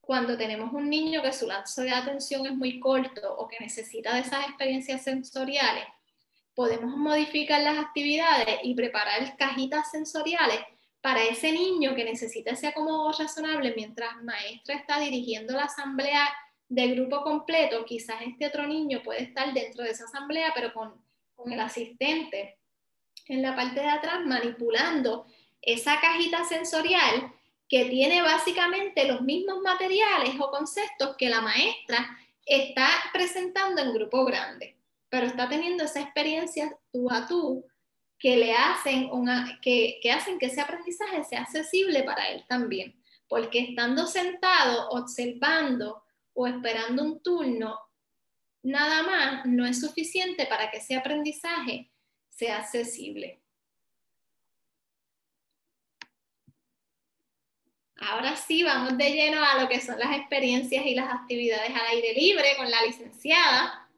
cuando tenemos un niño que su lapso de atención es muy corto o que necesita de esas experiencias sensoriales. Podemos modificar las actividades y preparar cajitas sensoriales para ese niño que necesita ese acomodo razonable mientras maestra está dirigiendo la asamblea de grupo completo. Quizás este otro niño puede estar dentro de esa asamblea, pero con, con el asistente en la parte de atrás manipulando esa cajita sensorial que tiene básicamente los mismos materiales o conceptos que la maestra está presentando en grupo grande, pero está teniendo esa experiencia tú a tú que le hacen, que hacen que ese aprendizaje sea accesible para él también, porque estando sentado, observando o esperando un turno, nada más no es suficiente para que ese aprendizaje sea accesible. Ahora sí, vamos de lleno a lo que son las experiencias y las actividades al aire libre con la licenciada.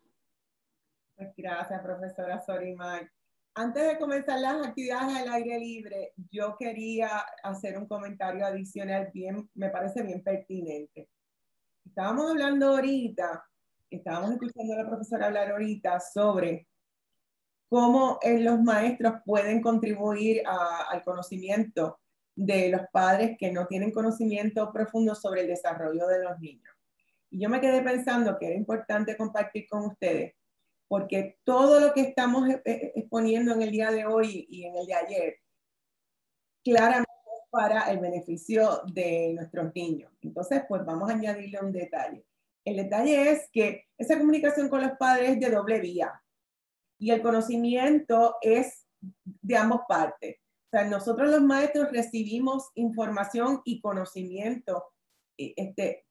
Pues gracias, profesora Sorimar. Antes de comenzar las actividades al aire libre, yo quería hacer un comentario adicional bien, me parece bien pertinente. Estábamos hablando ahorita, estábamos escuchando a la profesora hablar ahorita sobre cómo los maestros pueden contribuir al conocimiento de los padres que no tienen conocimiento profundo sobre el desarrollo de los niños. Y yo me quedé pensando que era importante compartir con ustedes, porque todo lo que estamos e, e, exponiendo en el día de hoy y en el de ayer, claramente es para el beneficio de nuestros niños. Entonces, pues vamos a añadirle un detalle. El detalle es que esa comunicación con los padres es de doble vía y el conocimiento es de ambas partes. O sea, nosotros los maestros recibimos información y conocimiento eh, este,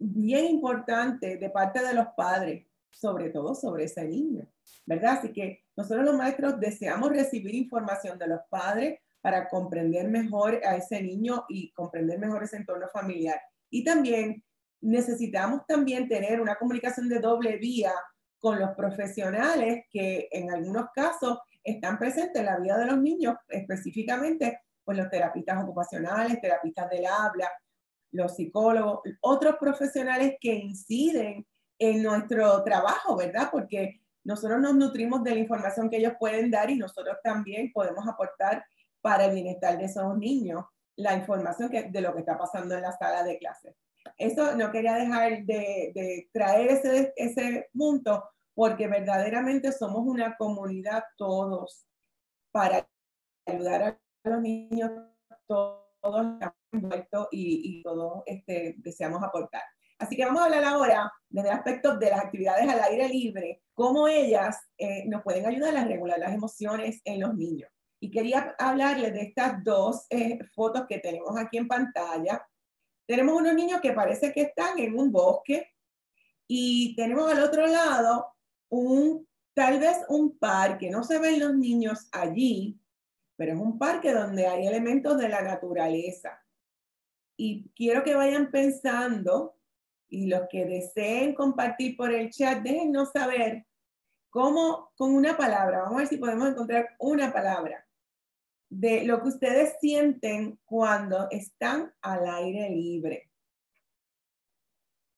bien importante de parte de los padres, sobre todo sobre ese niño, ¿verdad? Así que nosotros los maestros deseamos recibir información de los padres para comprender mejor a ese niño y comprender mejor ese entorno familiar. Y también necesitamos también tener una comunicación de doble vía con los profesionales que en algunos casos están presentes en la vida de los niños, específicamente pues los terapistas ocupacionales, terapistas del habla, los psicólogos, otros profesionales que inciden en nuestro trabajo, ¿verdad? Porque nosotros nos nutrimos de la información que ellos pueden dar y nosotros también podemos aportar para el bienestar de esos niños la información de lo que está pasando en la sala de clase. Eso no quería dejar de, traer ese punto porque verdaderamente somos una comunidad todos para ayudar a los niños, todos envueltos y, y todos este, deseamos aportar. Así que vamos a hablar ahora desde el aspecto de las actividades al aire libre, cómo ellas eh, nos pueden ayudar a regular las emociones en los niños. Y quería hablarles de estas dos eh, fotos que tenemos aquí en pantalla. Tenemos unos niños que parece que están en un bosque y tenemos al otro lado un, tal vez un parque, no se ven los niños allí, pero es un parque donde hay elementos de la naturaleza. Y quiero que vayan pensando Y los que deseen compartir por el chat, déjennos saber cómo, con una palabra, vamos a ver si podemos encontrar una palabra de lo que ustedes sienten cuando están al aire libre.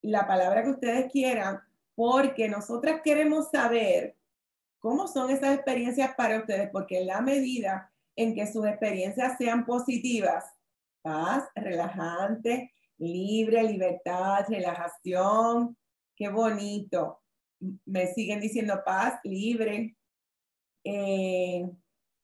La palabra que ustedes quieran, porque nosotras queremos saber cómo son esas experiencias para ustedes, porque en la medida en que sus experiencias sean positivas, paz, relajante, libre, libertad, relajación, qué bonito. Me siguen diciendo paz, libre. Eh,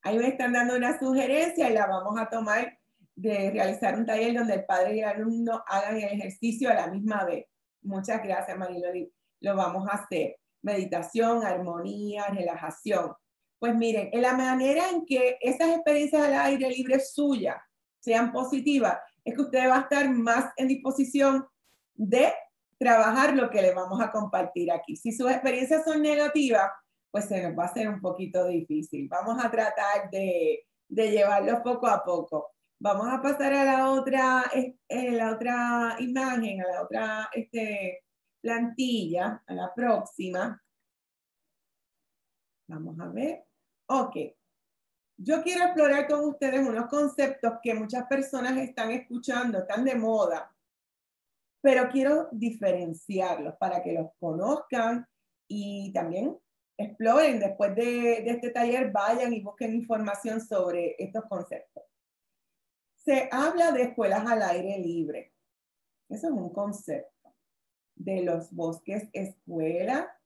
ahí me están dando una sugerencia y la vamos a tomar de realizar un taller donde el padre y el alumno hagan el ejercicio a la misma vez. Muchas gracias, Mariloli. Lo vamos a hacer meditación, armonía, relajación. Pues miren, en la manera en que esas experiencias al aire libre suya sean positivas, es que usted va a estar más en disposición de trabajar lo que le vamos a compartir aquí. Si sus experiencias son negativas, pues se nos va a hacer un poquito difícil. Vamos a tratar de, de llevarlo poco a poco. Vamos a pasar a la otra, eh, la otra imagen, a la otra este, plantilla, a la próxima. Vamos a ver. Ok. Yo quiero explorar con ustedes unos conceptos que muchas personas están escuchando, están de moda, pero quiero diferenciarlos para que los conozcan y también exploren. Después de, de este taller, vayan y busquen información sobre estos conceptos. Se habla de escuelas al aire libre. Eso es un concepto de los bosques escuela,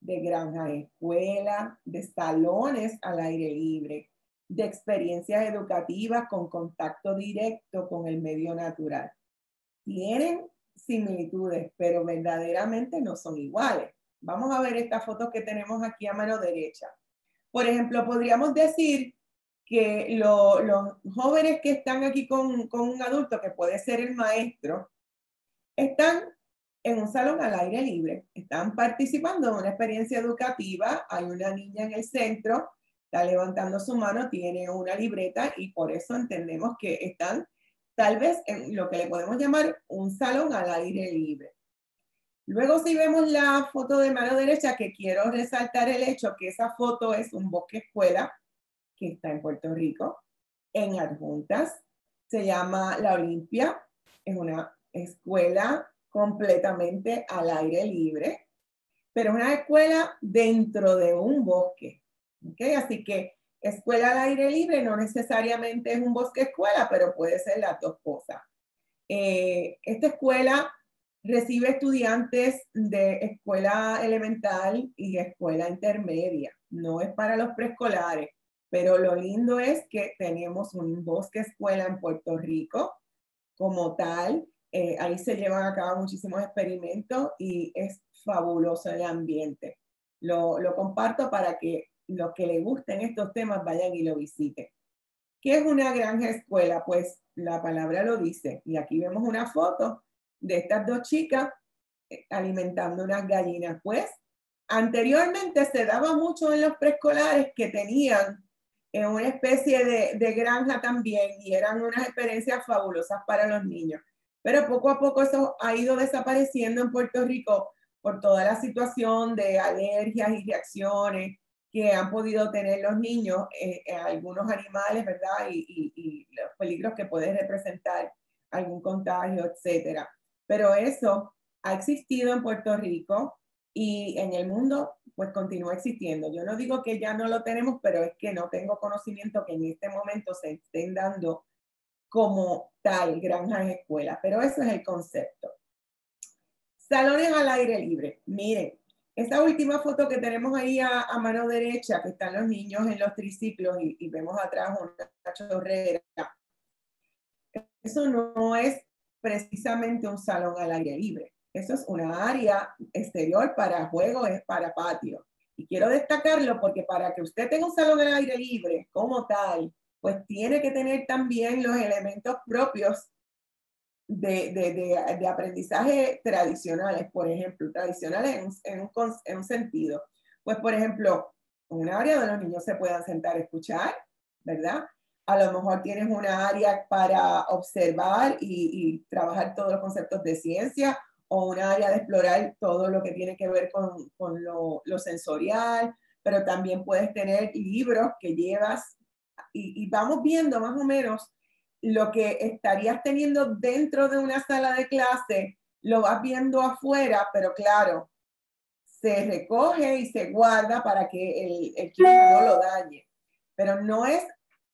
de granja escuela, de salones al aire libre, de experiencias educativas con contacto directo con el medio natural. Tienen similitudes, pero verdaderamente no son iguales. Vamos a ver estas fotos que tenemos aquí a mano derecha. Por ejemplo, podríamos decir que los jóvenes que están aquí con, con un adulto, que puede ser el maestro, están en un salón al aire libre. Están participando en una experiencia educativa. Hay una niña en el centro, está levantando su mano, tiene una libreta y por eso entendemos que están tal vez en lo que le podemos llamar un salón al aire libre. Luego si vemos la foto de mano derecha, que quiero resaltar el hecho que esa foto es un bosque escuela que está en Puerto Rico, en adjuntas. Se llama La Olimpia, es una escuela completamente al aire libre, pero es una escuela dentro de un bosque. ¿okay? Así que escuela al aire libre no necesariamente es un bosque escuela, pero puede ser las dos cosas. Eh, esta escuela recibe estudiantes de escuela elemental y escuela intermedia. No es para los preescolares, pero lo lindo es que tenemos un bosque escuela en Puerto Rico como tal eh, ahí se llevan a cabo muchísimos experimentos y es fabuloso el ambiente. Lo, lo comparto para que los que les gusten estos temas vayan y lo visiten. ¿Qué es una granja escuela? Pues la palabra lo dice. Y aquí vemos una foto de estas dos chicas eh, alimentando unas gallinas. Pues anteriormente se daba mucho en los preescolares que tenían eh, una especie de, de granja también y eran unas experiencias fabulosas para los niños. Pero poco a poco eso ha ido desapareciendo en Puerto Rico por toda la situación de alergias y reacciones que han podido tener los niños, eh, eh, algunos animales, ¿verdad? Y, y, los peligros que puede representar algún contagio, etcétera. Pero eso ha existido en Puerto Rico y en el mundo, pues continúa existiendo. Yo no digo que ya no lo tenemos, pero es que no tengo conocimiento que en este momento se estén dando como tal, granjas escuelas, pero ese es el concepto. Salones al aire libre. Miren, esta última foto que tenemos ahí a, mano derecha, que están los niños en los triciclos y, vemos atrás una chorrera. Eso no es precisamente un salón al aire libre. Eso es una área exterior para juegos, es para patio. Y quiero destacarlo porque para que usted tenga un salón al aire libre como tal, pues tiene que tener también los elementos propios de, de, de, aprendizaje tradicionales, por ejemplo, tradicionales en, un, en, un, sentido. Pues, por ejemplo, un área donde los niños se puedan sentar a escuchar, ¿verdad? A lo mejor tienes una área para observar y, trabajar todos los conceptos de ciencia o una área de explorar todo lo que tiene que ver con, con lo, lo, sensorial, pero también puedes tener libros que llevas y, y vamos viendo más o menos lo que estarías teniendo dentro de una sala de clase, lo vas viendo afuera, pero claro, se recoge y se guarda para que el, el no lo dañe. Pero no es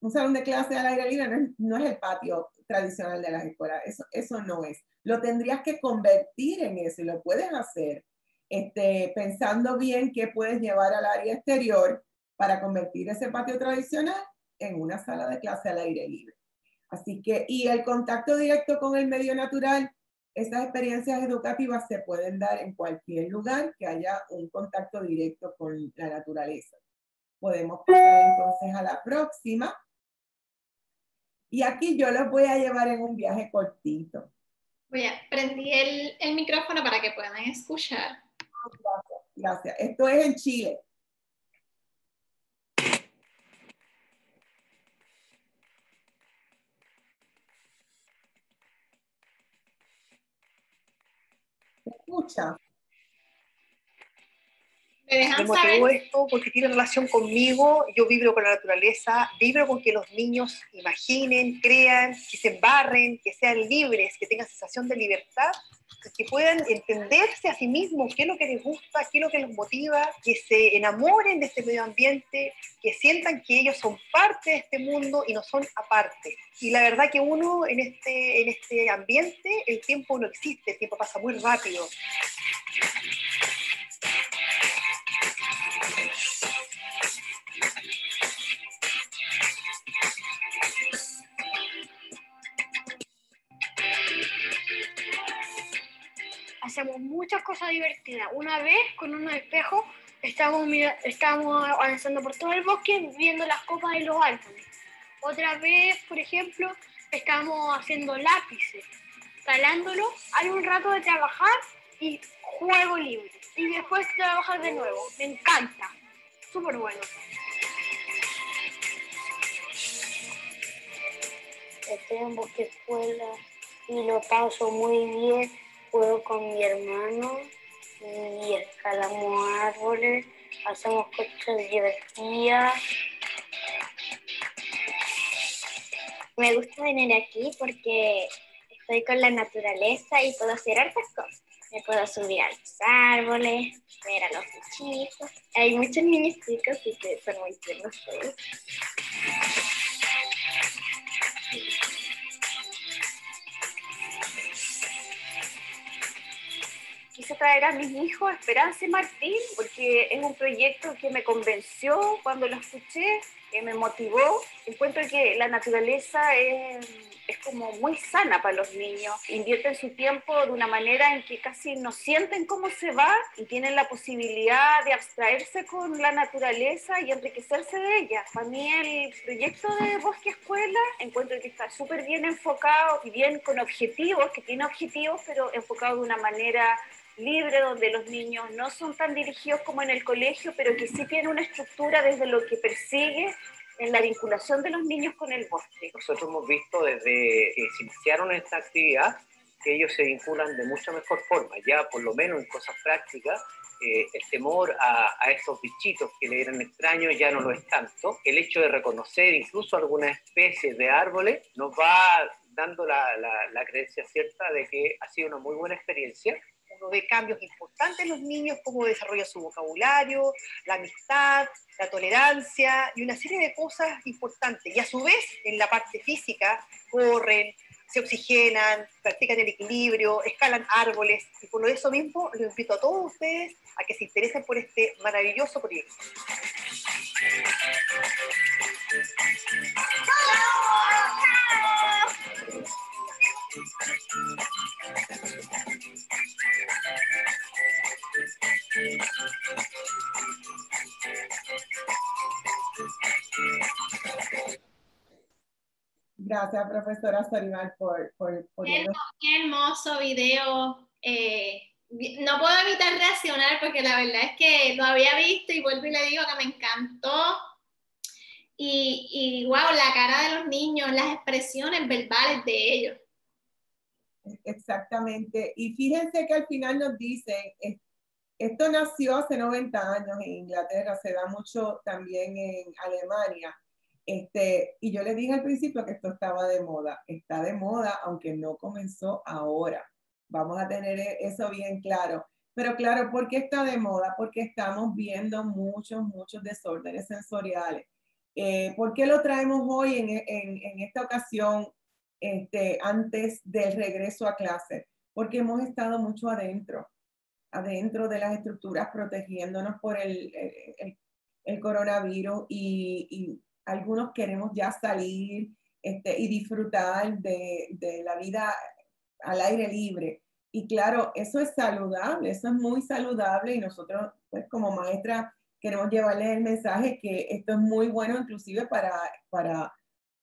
un salón de clase al aire libre, no es, no es el patio tradicional de las escuelas, eso, eso no es. Lo tendrías que convertir en eso y lo puedes hacer este, pensando bien qué puedes llevar al área exterior para convertir ese patio tradicional en una sala de clase al aire libre. Así que, y el contacto directo con el medio natural, esas experiencias educativas se pueden dar en cualquier lugar que haya un contacto directo con la naturaleza. Podemos pasar entonces a la próxima. Y aquí yo los voy a llevar en un viaje cortito. Voy a prender el, micrófono para que puedan escuchar. Gracias, gracias. Esto es en Chile. Escucha? Me motivó esto porque tiene relación conmigo, yo vibro con la naturaleza, vibro con que los niños imaginen, crean, que se embarren, que sean libres, que tengan sensación de libertad, que puedan entenderse a sí mismos qué es lo que les gusta, qué es lo que les motiva, que se enamoren de este medio ambiente, que sientan que ellos son parte de este mundo y no son aparte. Y la verdad que uno en este, en este ambiente, el tiempo no existe, el tiempo pasa muy rápido. Hacemos muchas cosas divertidas. Una vez con unos espejos estábamos, estábamos avanzando por todo el bosque viendo las copas de los árboles. Otra vez, por ejemplo, estábamos haciendo lápices, talándolo, hay un rato de trabajar y juego libre. Y después trabajar de nuevo. Me encanta. Súper bueno. En Bosque Escuela y lo paso muy bien juego con mi hermano y escalamos árboles, hacemos cosas divertidas. Me gusta venir aquí porque estoy con la naturaleza y puedo hacer hartas cosas. Me puedo subir a los árboles, ver a los bichitos. Hay muchos niños chicos y que son muy tiernos todos. Traer a mis hijos Esperanza y Martín, porque es un proyecto que me convenció cuando lo escuché, que me motivó. Encuentro que la naturaleza es, es como muy sana para los niños. Invierten su tiempo de una manera en que casi no sienten cómo se va y tienen la posibilidad de abstraerse con la naturaleza y enriquecerse de ella. Para mí el proyecto de Bosque Escuela encuentro que está súper bien enfocado y bien con objetivos, que tiene objetivos, pero enfocado de una manera libre, donde los niños no son tan dirigidos como en el colegio, pero que sí tiene una estructura desde lo que persigue en la vinculación de los niños con el bosque. Nosotros hemos visto desde que se iniciaron esta actividad que ellos se vinculan de mucha mejor forma, ya por lo menos en cosas prácticas, eh, el temor a, a, estos bichitos que le eran extraños ya no lo es tanto. El hecho de reconocer incluso algunas especies de árboles nos va dando la, la, la creencia cierta de que ha sido una muy buena experiencia uno ve cambios importantes en los niños, cómo desarrolla su vocabulario, la amistad, la tolerancia y una serie de cosas importantes. Y a su vez, en la parte física, corren, se oxigenan, practican el equilibrio, escalan árboles. Y por eso mismo, los invito a todos ustedes a que se interesen por este maravilloso proyecto. Gracias, profesora Sorimal, por, por, qué, hermoso video. Eh, no puedo evitar reaccionar porque la verdad es que lo había visto y vuelvo y le digo que me encantó. Y, y wow, la cara de los niños, las expresiones verbales de ellos. Exactamente. Y fíjense que al final nos dicen, esto nació hace 90 años en Inglaterra, se da mucho también en Alemania. Este, y yo le dije al principio que esto estaba de moda. Está de moda, aunque no comenzó ahora. Vamos a tener eso bien claro. Pero claro, ¿por qué está de moda? Porque estamos viendo muchos, muchos desórdenes sensoriales. Eh, ¿Por qué lo traemos hoy en, en, en esta ocasión este, antes del regreso a clase? Porque hemos estado mucho adentro, adentro de las estructuras protegiéndonos por el, el, el coronavirus y, y, algunos queremos ya salir este, y disfrutar de, de la vida al aire libre. Y claro, eso es saludable, eso es muy saludable y nosotros, pues como maestra, queremos llevarles el mensaje que esto es muy bueno inclusive para, para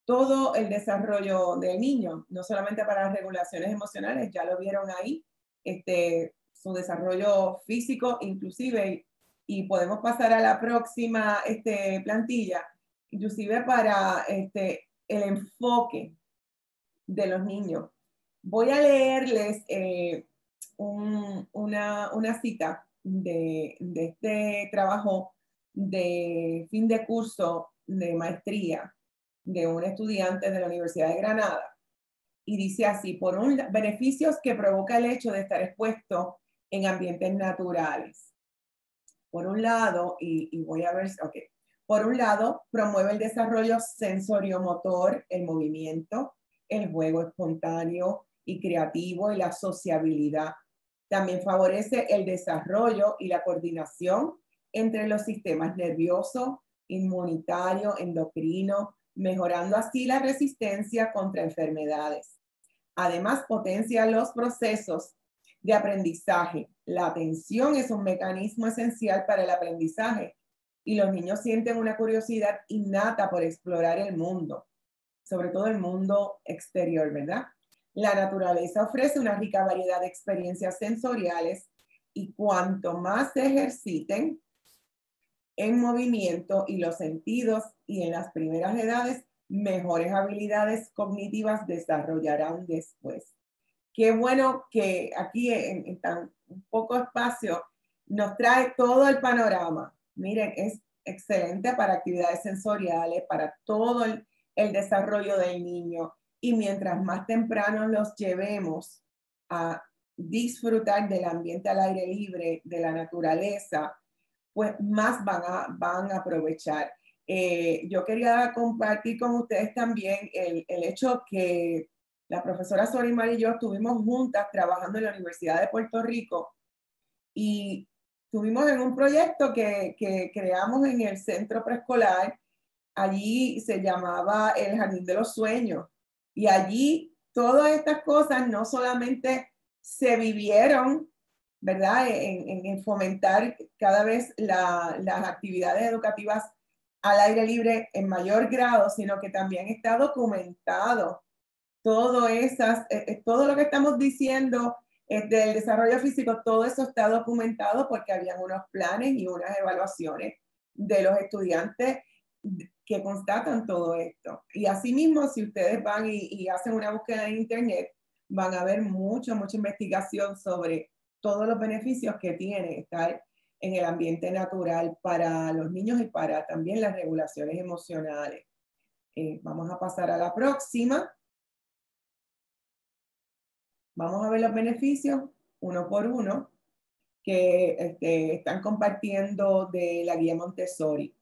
todo el desarrollo del niño, no solamente para las regulaciones emocionales, ya lo vieron ahí, este, su desarrollo físico inclusive, y podemos pasar a la próxima este, plantilla, inclusive para este, el enfoque de los niños. Voy a leerles eh, una, una, cita de, de, este trabajo de fin de curso de maestría de un estudiante de la Universidad de Granada. Y dice así, por un beneficios que provoca el hecho de estar expuesto en ambientes naturales. Por un lado, y, voy a ver, ok, por un lado, promueve el desarrollo sensorio-motor, el movimiento, el juego espontáneo, y creativo y la sociabilidad. También favorece el desarrollo y la coordinación entre los sistemas nervioso, inmunitario, endocrino, mejorando así la resistencia contra enfermedades. Además, potencia los procesos de aprendizaje. La atención es un mecanismo esencial para el aprendizaje y los niños sienten una curiosidad innata por explorar el mundo, sobre todo el mundo exterior, ¿verdad? La naturaleza ofrece una rica variedad de experiencias sensoriales y cuanto más se ejerciten en movimiento y los sentidos y en las primeras edades, mejores habilidades cognitivas desarrollarán después. Qué bueno que aquí en, tan poco espacio nos trae todo el panorama. Miren, es excelente para actividades sensoriales, para todo el, el desarrollo del niño y mientras más temprano los llevemos a disfrutar del ambiente al aire libre, de la naturaleza, pues más van a, van a aprovechar. Eh, yo quería compartir con ustedes también el, el hecho que la profesora Sorimar y yo estuvimos juntas trabajando en la Universidad de Puerto Rico y estuvimos en un proyecto que, que creamos en el centro preescolar. Allí se llamaba el Jardín de los Sueños y allí todas estas cosas no solamente se vivieron, ¿verdad? En, fomentar cada vez las actividades educativas al aire libre en mayor grado, sino que también está documentado todo, esas, eh, eh, todo lo que estamos diciendo eh, del desarrollo físico, todo eso está documentado porque habían unos planes y unas evaluaciones de los estudiantes que constatan todo esto. Y asimismo, si ustedes van y, hacen una búsqueda en Internet, van a ver mucha, mucha investigación sobre todos los beneficios que tiene estar en el ambiente natural para los niños y para también las regulaciones emocionales. Eh, vamos a pasar a la próxima. Vamos a ver los beneficios uno por uno que este, están compartiendo de la guía Montessori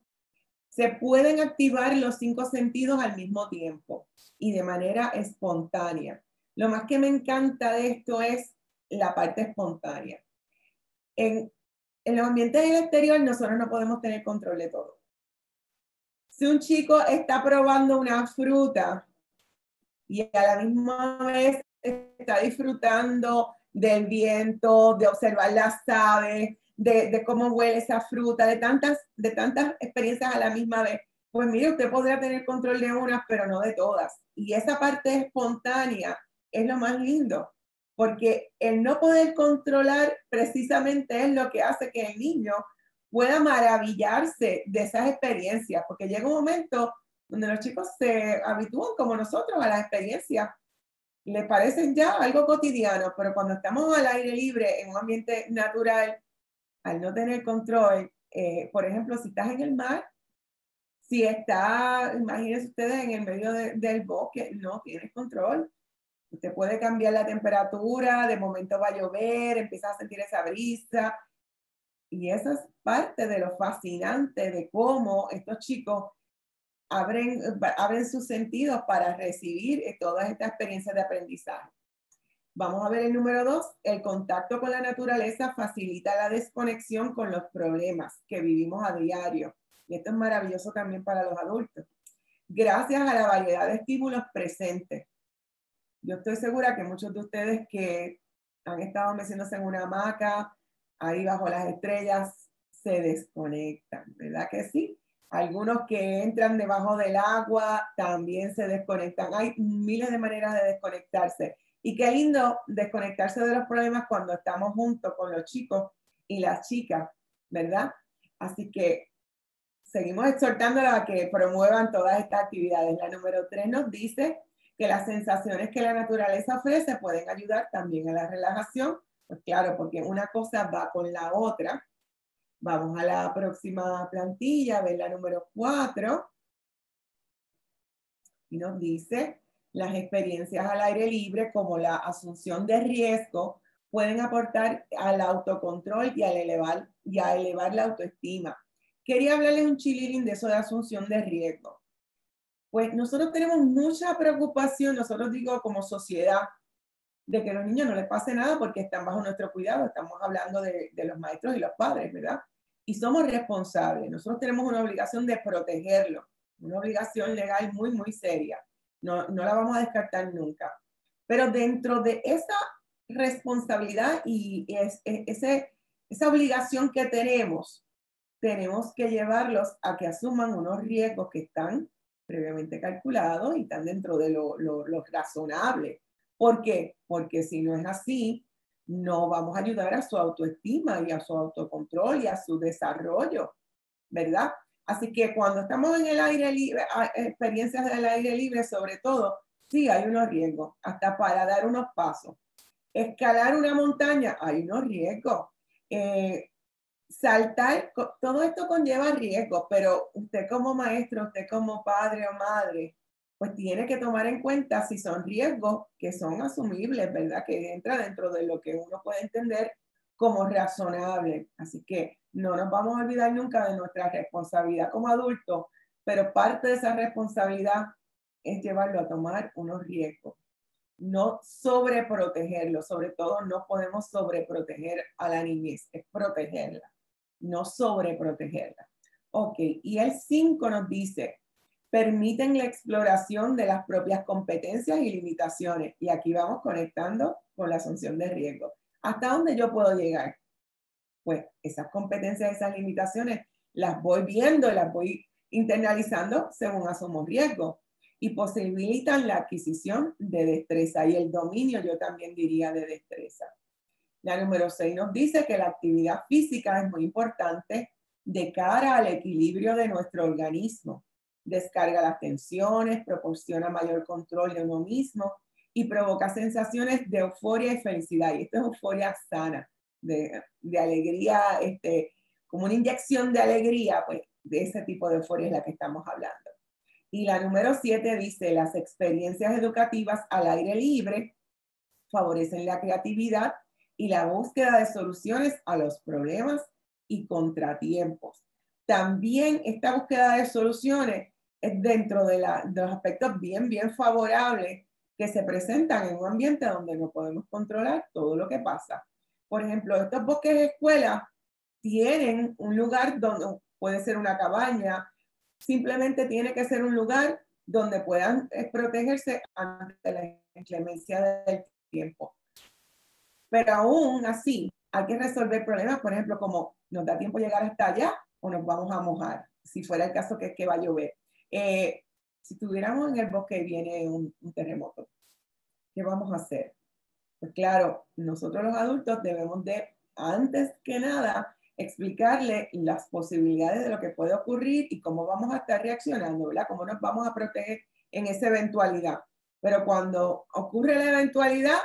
se pueden activar los cinco sentidos al mismo tiempo y de manera espontánea. Lo más que me encanta de esto es la parte espontánea. En, en los ambientes del exterior nosotros no podemos tener control de todo. Si un chico está probando una fruta y a la misma vez está disfrutando del viento, de observar las aves, de, cómo huele esa fruta, de tantas, de tantas experiencias a la misma vez. Pues mire, usted podría tener control de unas, pero no de todas. Y esa parte espontánea es lo más lindo, porque el no poder controlar precisamente es lo que hace que el niño pueda maravillarse de esas experiencias, porque llega un momento donde los chicos se habitúan como nosotros a las experiencias le parecen ya algo cotidiano, pero cuando estamos al aire libre, en un ambiente natural, al no tener control, eh, por ejemplo, si estás en el mar, si está, imagínense ustedes, en el medio del bosque, no tienes control. Usted puede cambiar la temperatura, de momento va a llover, empieza a sentir esa brisa. Y eso es parte de lo fascinante de cómo estos chicos abren, abren sus sentidos para recibir todas estas experiencias de aprendizaje. Vamos a ver el número dos. El contacto con la naturaleza facilita la desconexión con los problemas que vivimos a diario. Y esto es maravilloso también para los adultos. Gracias a la variedad de estímulos presentes. Yo estoy segura que muchos de ustedes que han estado meciéndose en una hamaca, ahí bajo las estrellas, se desconectan, ¿verdad que sí? Algunos que entran debajo del agua también se desconectan. Hay miles de maneras de desconectarse. Y qué lindo desconectarse de los problemas cuando estamos juntos con los chicos y las chicas, ¿verdad? Así que seguimos exhortándolos a que promuevan todas estas actividades. La número tres nos dice que las sensaciones que la naturaleza ofrece pueden ayudar también a la relajación. Pues claro, porque una cosa va con la otra. Vamos a la próxima plantilla, ver la número cuatro. Y nos dice, las experiencias al aire libre, como la asunción de riesgo, pueden aportar al autocontrol y, al elevar, y a elevar la autoestima. Quería hablarles un chililín de eso de asunción de riesgo. Pues nosotros tenemos mucha preocupación, nosotros digo como sociedad, de que a los niños no les pase nada porque están bajo nuestro cuidado. Estamos hablando de los maestros y los padres, ¿verdad? Y somos responsables. Nosotros tenemos una obligación de protegerlos, una obligación legal muy, muy seria no, no la vamos a descartar nunca. Pero dentro de esa responsabilidad y es, ese, esa obligación que tenemos, tenemos que llevarlos a que asuman unos riesgos que están previamente calculados y están dentro de lo, lo, lo razonable. ¿Por qué? Porque si no es así, no vamos a ayudar a su autoestima y a su autocontrol y a su desarrollo, ¿verdad? Así que cuando estamos en el aire libre, experiencias del aire libre sobre todo, sí hay unos riesgos, hasta para dar unos pasos. Escalar una montaña, hay unos riesgos. Eh, saltar, todo esto conlleva riesgos, pero usted como maestro, usted como padre o madre, pues tiene que tomar en cuenta si son riesgos que son asumibles, ¿verdad? Que entra dentro de lo que uno puede entender como razonable. Así que no nos vamos a olvidar nunca de nuestra responsabilidad como adultos, pero parte de esa responsabilidad es llevarlo a tomar unos riesgos. No sobreprotegerlo, sobre todo no podemos sobreproteger a la niñez, es protegerla, no sobreprotegerla. Ok, y el 5 nos dice, permiten la exploración de las propias competencias y limitaciones. Y aquí vamos conectando con la asunción de riesgo. ¿Hasta dónde yo puedo llegar? pues esas competencias, esas limitaciones, las voy viendo las voy internalizando según asumo riesgo y posibilitan la adquisición de destreza y el dominio, yo también diría, de destreza. La número 6 nos dice que la actividad física es muy importante de cara al equilibrio de nuestro organismo. Descarga las tensiones, proporciona mayor control de uno mismo y provoca sensaciones de euforia y felicidad. Y esto es euforia sana de, alegría, este, como una inyección de alegría, pues de ese tipo de euforia es la que estamos hablando. Y la número siete dice, las experiencias educativas al aire libre favorecen la creatividad y la búsqueda de soluciones a los problemas y contratiempos. También esta búsqueda de soluciones es dentro de, de los aspectos bien, bien favorables que se presentan en un ambiente donde no podemos controlar todo lo que pasa. Por ejemplo, estos bosques de escuela tienen un lugar donde puede ser una cabaña, simplemente tiene que ser un lugar donde puedan eh, protegerse ante la inclemencia del tiempo. Pero aún así, hay que resolver problemas, por ejemplo, como nos da tiempo llegar hasta allá o nos vamos a mojar, si fuera el caso que, que va a llover. Eh, si estuviéramos en el bosque y viene un terremoto, ¿qué vamos a hacer? Pues claro, nosotros los adultos debemos de, antes que nada, explicarle las posibilidades de lo que puede ocurrir y cómo vamos a estar reaccionando, ¿verdad? Cómo nos vamos a proteger en esa eventualidad. pero cuando ocurre la eventualidad,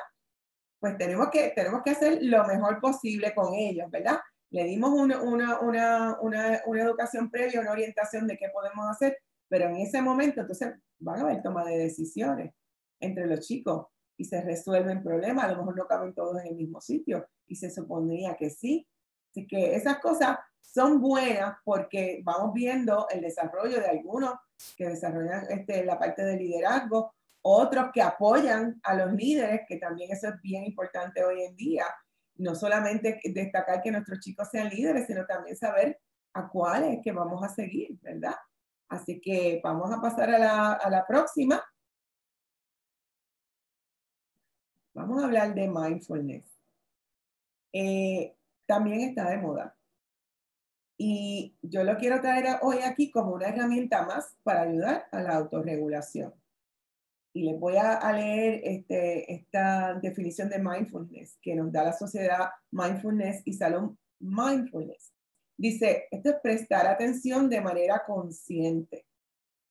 pues tenemos que, tenemos que hacer lo mejor posible con ellos, ¿verdad? Le dimos una, una, una, una, educación previa, una orientación de qué podemos hacer, pero en ese momento entonces van a haber toma de decisiones entre los chicos y se resuelven problemas, a lo mejor no caben todos en el mismo sitio y se supondría que sí. Así que esas cosas son buenas porque vamos viendo el desarrollo de algunos que desarrollan este, la parte de liderazgo, otros que apoyan a los líderes, que también eso es bien importante hoy en día. No solamente destacar que nuestros chicos sean líderes, sino también saber a cuáles que vamos a seguir, ¿verdad? Así que vamos a pasar a la, a la próxima. Vamos a hablar de mindfulness. Eh, también está de moda. Y yo lo quiero traer hoy aquí como una herramienta más para ayudar a la autorregulación. Y les voy a, leer este, esta definición de mindfulness que nos da la sociedad Mindfulness y Salón Mindfulness. Dice, esto es prestar atención de manera consciente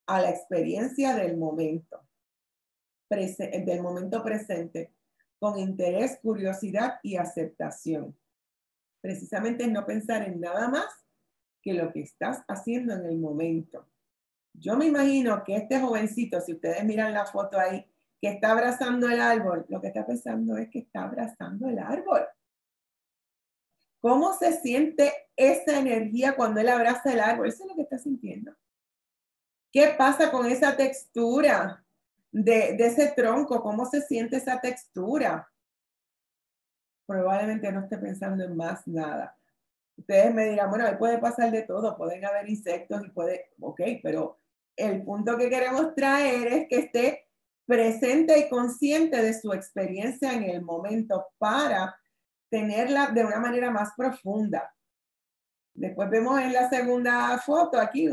a la experiencia del momento, del momento presente, con interés, curiosidad y aceptación. Precisamente es no pensar en nada más que lo que estás haciendo en el momento. Yo me imagino que este jovencito, si ustedes miran la foto ahí, que está abrazando el árbol, lo que está pensando es que está abrazando el árbol. ¿Cómo se siente esa energía cuando él abraza el árbol? Eso es lo que está sintiendo. ¿Qué pasa con esa textura de, ese tronco? ¿Cómo se siente esa textura? Probablemente no esté pensando en más nada ustedes me dirán, bueno, ahí puede pasar de todo, pueden haber insectos y puede, ok, pero el punto que queremos traer es que esté presente y consciente de su experiencia en el momento para tenerla de una manera más profunda. Después vemos en la segunda foto aquí,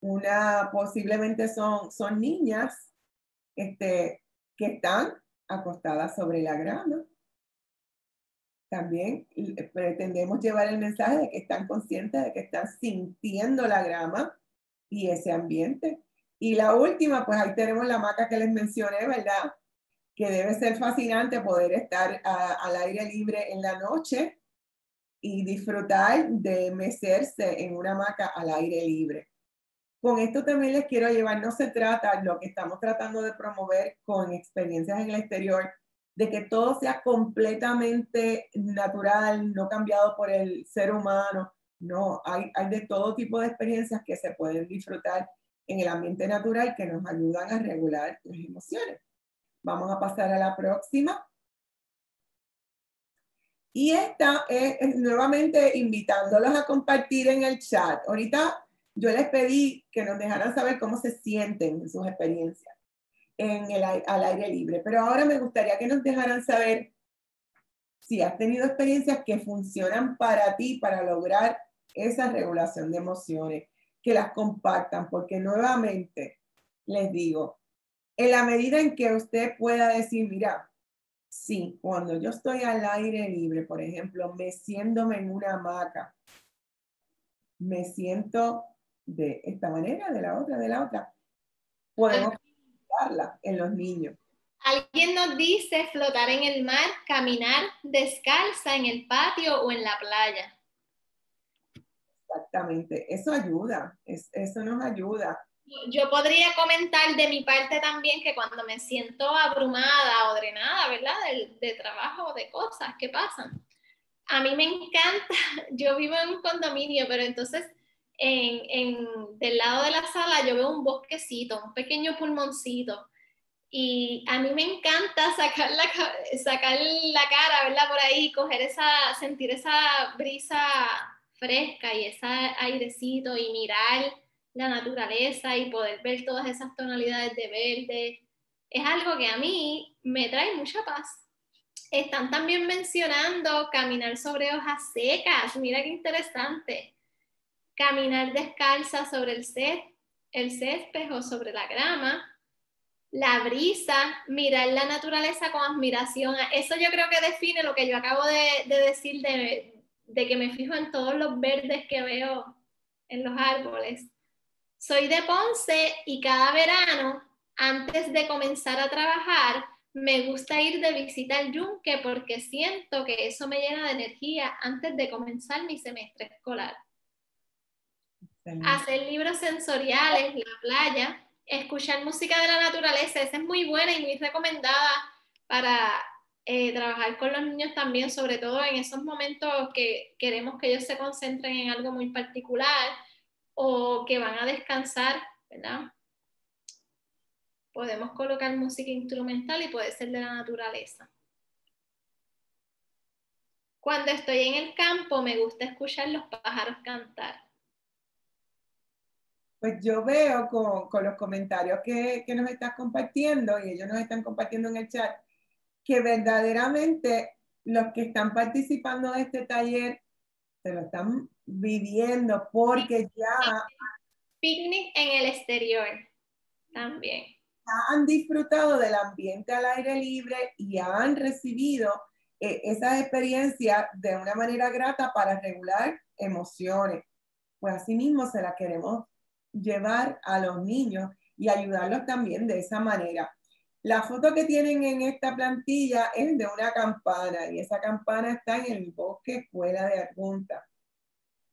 una posiblemente son, son niñas este, que están acostadas sobre la grama también eh, pretendemos llevar el mensaje de que están conscientes de que están sintiendo la grama y ese ambiente. Y la última, pues ahí tenemos la maca que les mencioné, ¿verdad? Que debe ser fascinante poder estar al aire libre en la noche y disfrutar de mecerse en una maca al aire libre. Con esto también les quiero llevar, no se trata, lo que estamos tratando de promover con experiencias en el exterior, de que todo sea completamente natural, no cambiado por el ser humano. No, hay, hay de todo tipo de experiencias que se pueden disfrutar en el ambiente natural que nos ayudan a regular las emociones. Vamos a pasar a la próxima. Y esta es, nuevamente invitándolos a compartir en el chat. Ahorita yo les pedí que nos dejaran saber cómo se sienten en sus experiencias en el, al aire libre. Pero ahora me gustaría que nos dejaran saber si has tenido experiencias que funcionan para ti para lograr esa regulación de emociones, que las compartan, porque nuevamente les digo, en la medida en que usted pueda decir, mira, sí, cuando yo estoy al aire libre, por ejemplo, meciéndome en una hamaca, me siento de esta manera, de la otra, de la otra. Podemos en los niños. Alguien nos dice flotar en el mar, caminar descalza en el patio o en la playa. Exactamente, eso ayuda, eso nos ayuda. Yo podría comentar de mi parte también que cuando me siento abrumada o drenada, ¿verdad? De, de trabajo de cosas que pasan. A mí me encanta, yo vivo en un condominio, pero entonces en, del lado de la sala yo veo un bosquecito, un pequeño pulmoncito. Y a mí me encanta sacar la, sacar la cara, ¿verdad? Por ahí, coger esa, sentir esa brisa fresca y ese airecito y mirar la naturaleza y poder ver todas esas tonalidades de verde. Es algo que a mí me trae mucha paz. Están también mencionando caminar sobre hojas secas. Mira qué interesante caminar descalza sobre el, césped, el césped o sobre la grama, la brisa, mirar la naturaleza con admiración. Eso yo creo que define lo que yo acabo de, decir de, de, que me fijo en todos los verdes que veo en los árboles. Soy de Ponce y cada verano Antes de comenzar a trabajar, me gusta ir de visita al yunque porque siento que eso me llena de energía antes de comenzar mi semestre escolar. Hacer libros sensoriales, la playa, escuchar música de la naturaleza, esa es muy buena y muy recomendada para eh, trabajar con los niños también, sobre todo en esos momentos que queremos que ellos se concentren en algo muy particular o que van a descansar, ¿verdad? Podemos colocar música instrumental y puede ser de la naturaleza. Cuando estoy en el campo me gusta escuchar los pájaros cantar. Pues yo veo con, los comentarios que, que, nos estás compartiendo y ellos nos están compartiendo en el chat que verdaderamente los que están participando de este taller se lo están viviendo porque ya... Picnic en el exterior también han disfrutado del ambiente al aire libre y han recibido eh, esa experiencia de una manera grata para regular emociones. Pues asimismo se la queremos llevar a los niños y ayudarlos también de esa manera. La foto que tienen en esta plantilla es de una campana y esa campana está en el bosque escuela de Adjunta.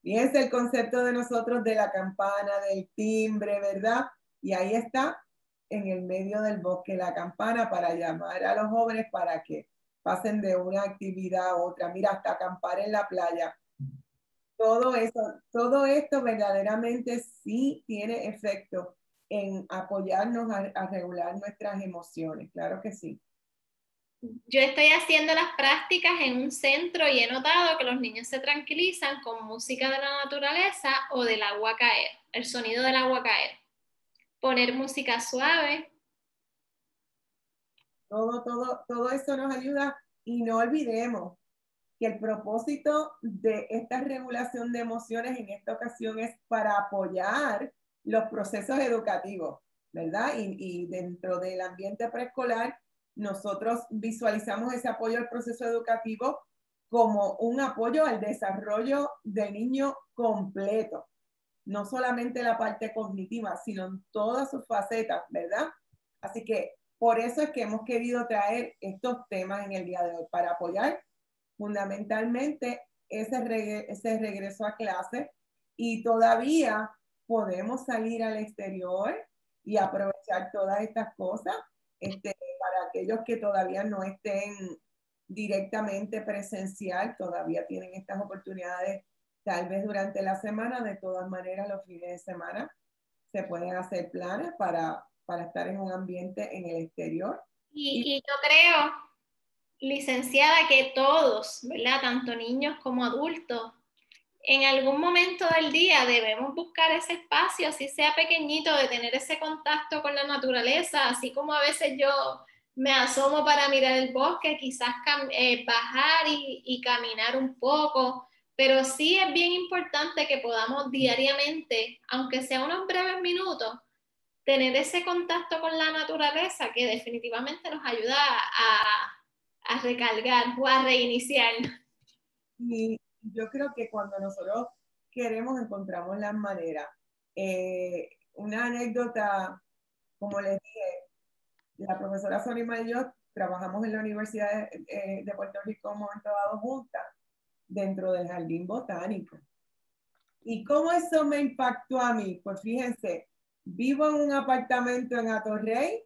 Fíjense el concepto de nosotros de la campana, del timbre, ¿verdad? Y ahí está en el medio del bosque la campana para llamar a los jóvenes para que pasen de una actividad a otra. Mira, hasta acampar en la playa. Todo eso, todo esto verdaderamente sí tiene efecto en apoyarnos a, regular nuestras emociones, claro que sí. Yo estoy haciendo las prácticas en un centro y he notado que los niños se tranquilizan con música de la naturaleza o del agua caer, el sonido del agua caer poner música suave. Todo, todo, todo eso nos ayuda y no olvidemos que el propósito de esta regulación de emociones en esta ocasión es para apoyar los procesos educativos, ¿verdad? Y, dentro del ambiente preescolar, nosotros visualizamos ese apoyo al proceso educativo como un apoyo al desarrollo del niño completo no solamente la parte cognitiva, sino en todas sus facetas, ¿verdad? Así que por eso es que hemos querido traer estos temas en el día de hoy, para apoyar fundamentalmente ese, ese regreso a clase y todavía podemos salir al exterior y aprovechar todas estas cosas este, para aquellos que todavía no estén directamente presencial, todavía tienen estas oportunidades tal vez durante la semana, de todas maneras los fines de semana se pueden hacer planes para, para estar en un ambiente en el exterior. Y, yo creo, licenciada, que todos, ¿verdad? Tanto niños como adultos, en algún momento del día debemos buscar ese espacio, así sea pequeñito, de tener ese contacto con la naturaleza, así como a veces yo me asomo para mirar el bosque, quizás eh, bajar y, y, caminar un poco, pero sí es bien importante que podamos diariamente, aunque sea unos breves minutos, tener ese contacto con la naturaleza que definitivamente nos ayuda a, a recargar o a reiniciar. Yo creo que cuando nosotros queremos encontramos las maneras. Eh, una anécdota, como les dije, la profesora Sonima y yo trabajamos en la Universidad de, eh, Puerto Rico, hemos trabajado juntas dentro del jardín botánico. ¿Y cómo eso me impactó a mí? Pues fíjense, vivo en un apartamento en Atorrey,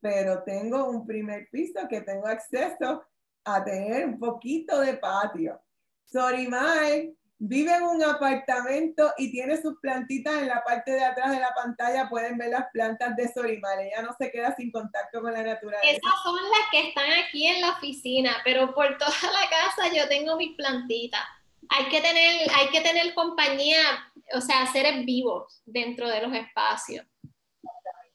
pero tengo un primer piso que tengo acceso a tener un poquito de patio. Sorimay vive en un apartamento y tiene sus plantitas en la parte de atrás de la pantalla. Pueden ver las plantas de Sorimar. Ella no se queda sin contacto con la naturaleza. Esas son las que están aquí en la oficina, pero por toda la casa yo tengo mis plantitas. Hay que tener, hay que tener compañía, o sea, seres vivos dentro de los espacios.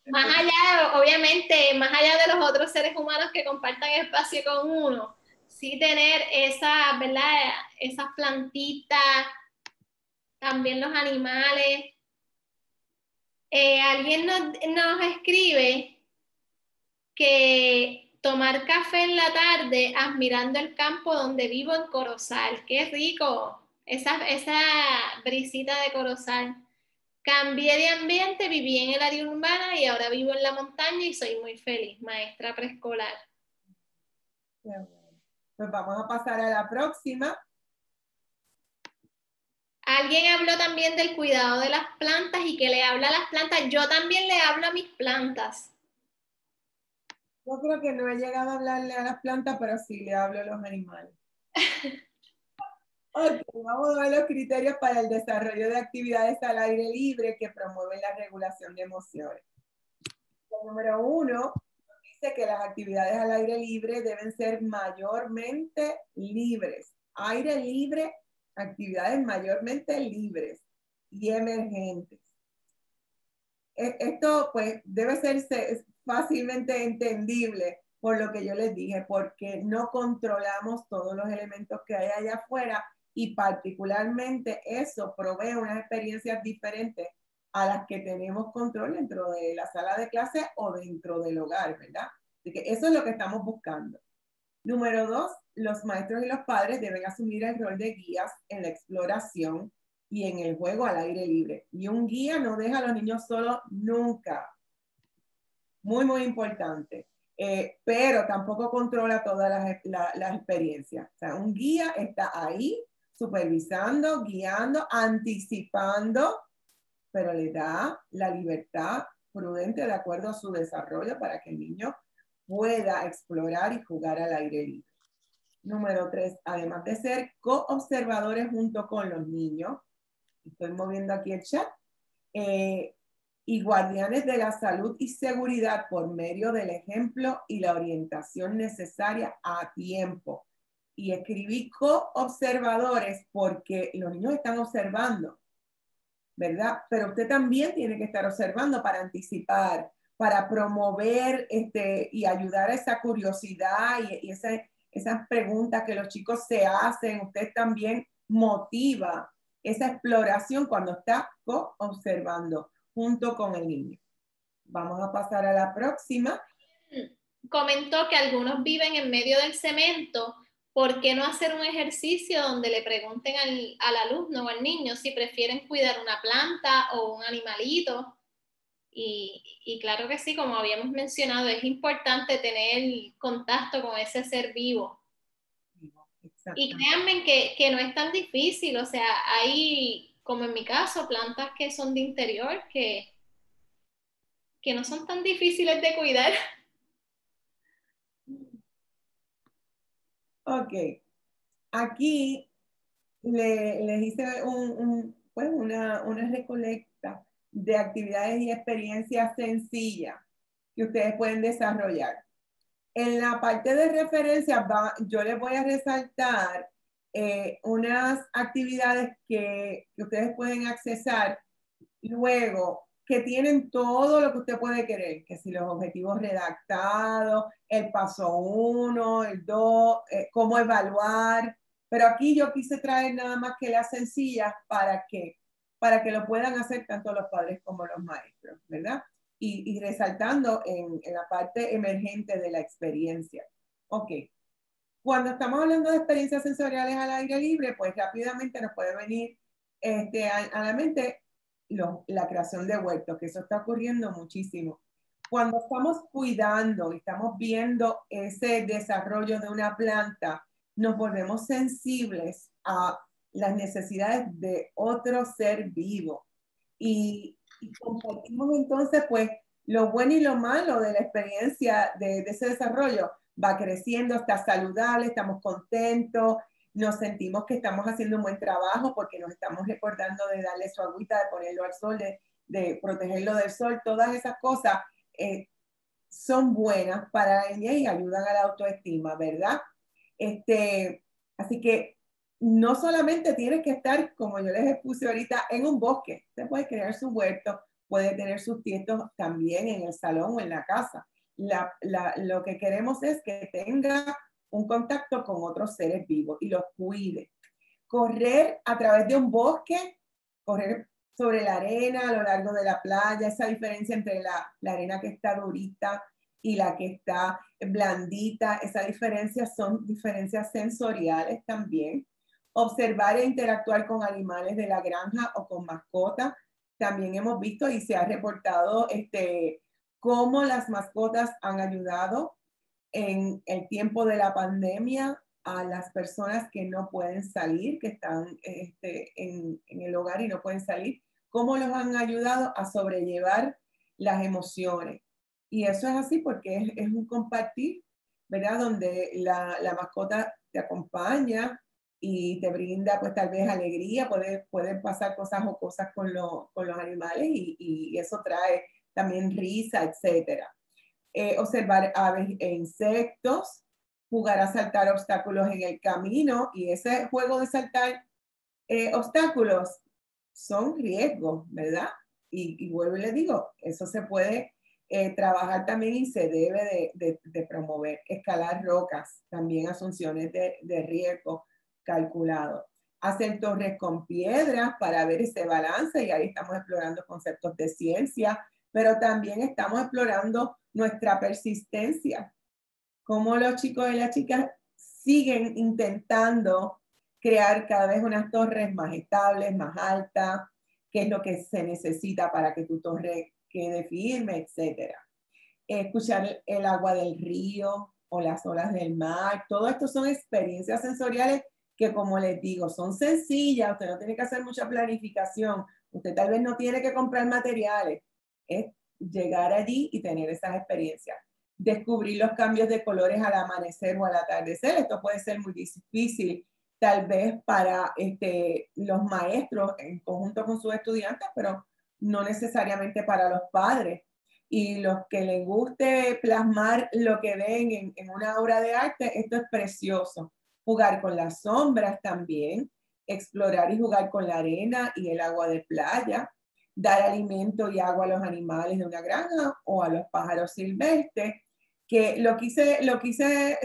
Más allá, obviamente, más allá de los otros seres humanos que compartan espacio con uno, sí tener esa, ¿verdad? Esas plantitas, también los animales. Eh, alguien nos, nos escribe que tomar café en la tarde admirando el campo donde vivo en Corozal. Qué rico, esa, esa brisita de Corozal. Cambié de ambiente, viví en el área urbana y ahora vivo en la montaña y soy muy feliz, maestra preescolar. Pues vamos a pasar a la próxima. Alguien habló también del cuidado de las plantas y que le habla a las plantas. Yo también le hablo a mis plantas. Yo creo que no he llegado a hablarle a las plantas, pero sí le hablo a los animales. Ok, vamos a ver los criterios para el desarrollo de actividades al aire libre que promueven la regulación de emociones. El número uno dice que las actividades al aire libre deben ser mayormente libres. Aire libre, actividades mayormente libres y emergentes. E, esto pues debe ser fácilmente entendible por lo que yo les dije, porque no controlamos todos los elementos que hay allá afuera y particularmente eso provee unas experiencias diferentes a las que tenemos control dentro de la sala de clase o dentro del hogar, ¿verdad? Así que eso es lo que estamos buscando. Número dos, los maestros y los padres deben asumir el rol de guías en la exploración y en el juego al aire libre. Y un guía no deja a los niños solos nunca. Muy, muy importante. Eh, pero tampoco controla todas las, las experiencias. O sea, un guía está ahí supervisando, guiando, anticipando, pero le da la libertad prudente de acuerdo a su desarrollo para que el niño pueda explorar y jugar al aire libre. Número tres, además de ser co-observadores junto con los niños, estoy moviendo aquí el chat, eh, y guardianes de la salud y seguridad por medio del ejemplo y la orientación necesaria a tiempo y escribí co-observadores porque los niños están observando, ¿verdad? Pero usted también tiene que estar observando para anticipar, para promover este, y ayudar a esa curiosidad y, esas preguntas que los chicos se hacen. Usted también motiva esa exploración cuando está co-observando junto con el niño. Vamos a pasar a la próxima. Comentó que algunos viven en medio del cemento ¿por qué no hacer un ejercicio donde le pregunten al, alumno o al niño si prefieren cuidar una planta o un animalito? Y, claro que sí, como habíamos mencionado, es importante tener contacto con ese ser vivo. Y créanme que, que, no es tan difícil, o sea, hay, como en mi caso, plantas que son de interior que, que no son tan difíciles de cuidar. Ok. Aquí le, les hice pues una, una recolecta de actividades y experiencias sencillas que ustedes pueden desarrollar. En la parte de referencia, yo les voy a resaltar eh, unas actividades que, que, ustedes pueden accesar luego que tienen todo lo que usted puede querer, que si los objetivos redactados, el paso uno, el dos, eh, cómo evaluar, pero aquí yo quise traer nada más que las sencillas para que, para que lo puedan hacer tanto los padres como los maestros, ¿verdad? Y, resaltando en, la parte emergente de la experiencia. Ok. Cuando estamos hablando de experiencias sensoriales al aire libre, pues rápidamente nos puede venir este, a la mente la creación de huertos, que eso está ocurriendo muchísimo. Cuando estamos cuidando y estamos viendo ese desarrollo de una planta, nos volvemos sensibles a las necesidades de otro ser vivo. Y, compartimos entonces, pues, lo bueno y lo malo de la experiencia de, de ese desarrollo. Va creciendo, está saludable, estamos contentos, nos sentimos que estamos haciendo un buen trabajo porque nos estamos recordando de darle su agüita, de ponerlo al sol, de, protegerlo del sol, todas esas cosas eh, son buenas para ella y ayudan a la autoestima, ¿verdad? Este, así que no solamente tienes que estar, como yo les expuse ahorita, en un bosque, usted puede crear su huerto, puede tener sus tietos también en el salón o en la casa. lo que queremos es que tenga un contacto con otros seres vivos y los cuide. Correr a través de un bosque, correr sobre la arena a lo largo de la playa, esa diferencia entre la, la arena que está durita y la que está blandita, esa diferencia son diferencias sensoriales también. Observar e interactuar con animales de la granja o con mascotas también hemos visto y se ha reportado este, cómo las mascotas han ayudado en el tiempo de la pandemia a las personas que no pueden salir, que están este, en, en, el hogar y no pueden salir, cómo los han ayudado a sobrellevar las emociones. Y eso es así porque es, es un compartir, ¿verdad? Donde la, la, mascota te acompaña y te brinda pues tal vez alegría, pueden puede pasar cosas o cosas con, lo, con los animales y, y, eso trae también risa, etcétera. Eh, observar aves e insectos, jugar a saltar obstáculos en el camino y ese juego de saltar eh, obstáculos son riesgos, ¿verdad? Y, y vuelvo y le digo, eso se puede eh, trabajar también y se debe de, de, promover. Escalar rocas, también asunciones de, de riesgo calculado. Hacer torres con piedras para ver ese balance y ahí estamos explorando conceptos de ciencia, pero también estamos explorando nuestra persistencia, cómo los chicos y las chicas siguen intentando crear cada vez unas torres más estables, más altas, qué es lo que se necesita para que tu torre quede firme, etc. Escuchar el agua del río o las olas del mar, todo esto son experiencias sensoriales que como les digo, son sencillas, usted no tiene que hacer mucha planificación, usted tal vez no tiene que comprar materiales, es llegar allí y tener esas experiencias. Descubrir los cambios de colores al amanecer o al atardecer, esto puede ser muy difícil tal vez para este, los maestros en conjunto con sus estudiantes, pero no necesariamente para los padres. Y los que les guste plasmar lo que ven en, en una obra de arte, esto es precioso. Jugar con las sombras también, explorar y jugar con la arena y el agua de playa, dar alimento y agua a los animales de una granja o a los pájaros silvestres, que lo quise, lo quise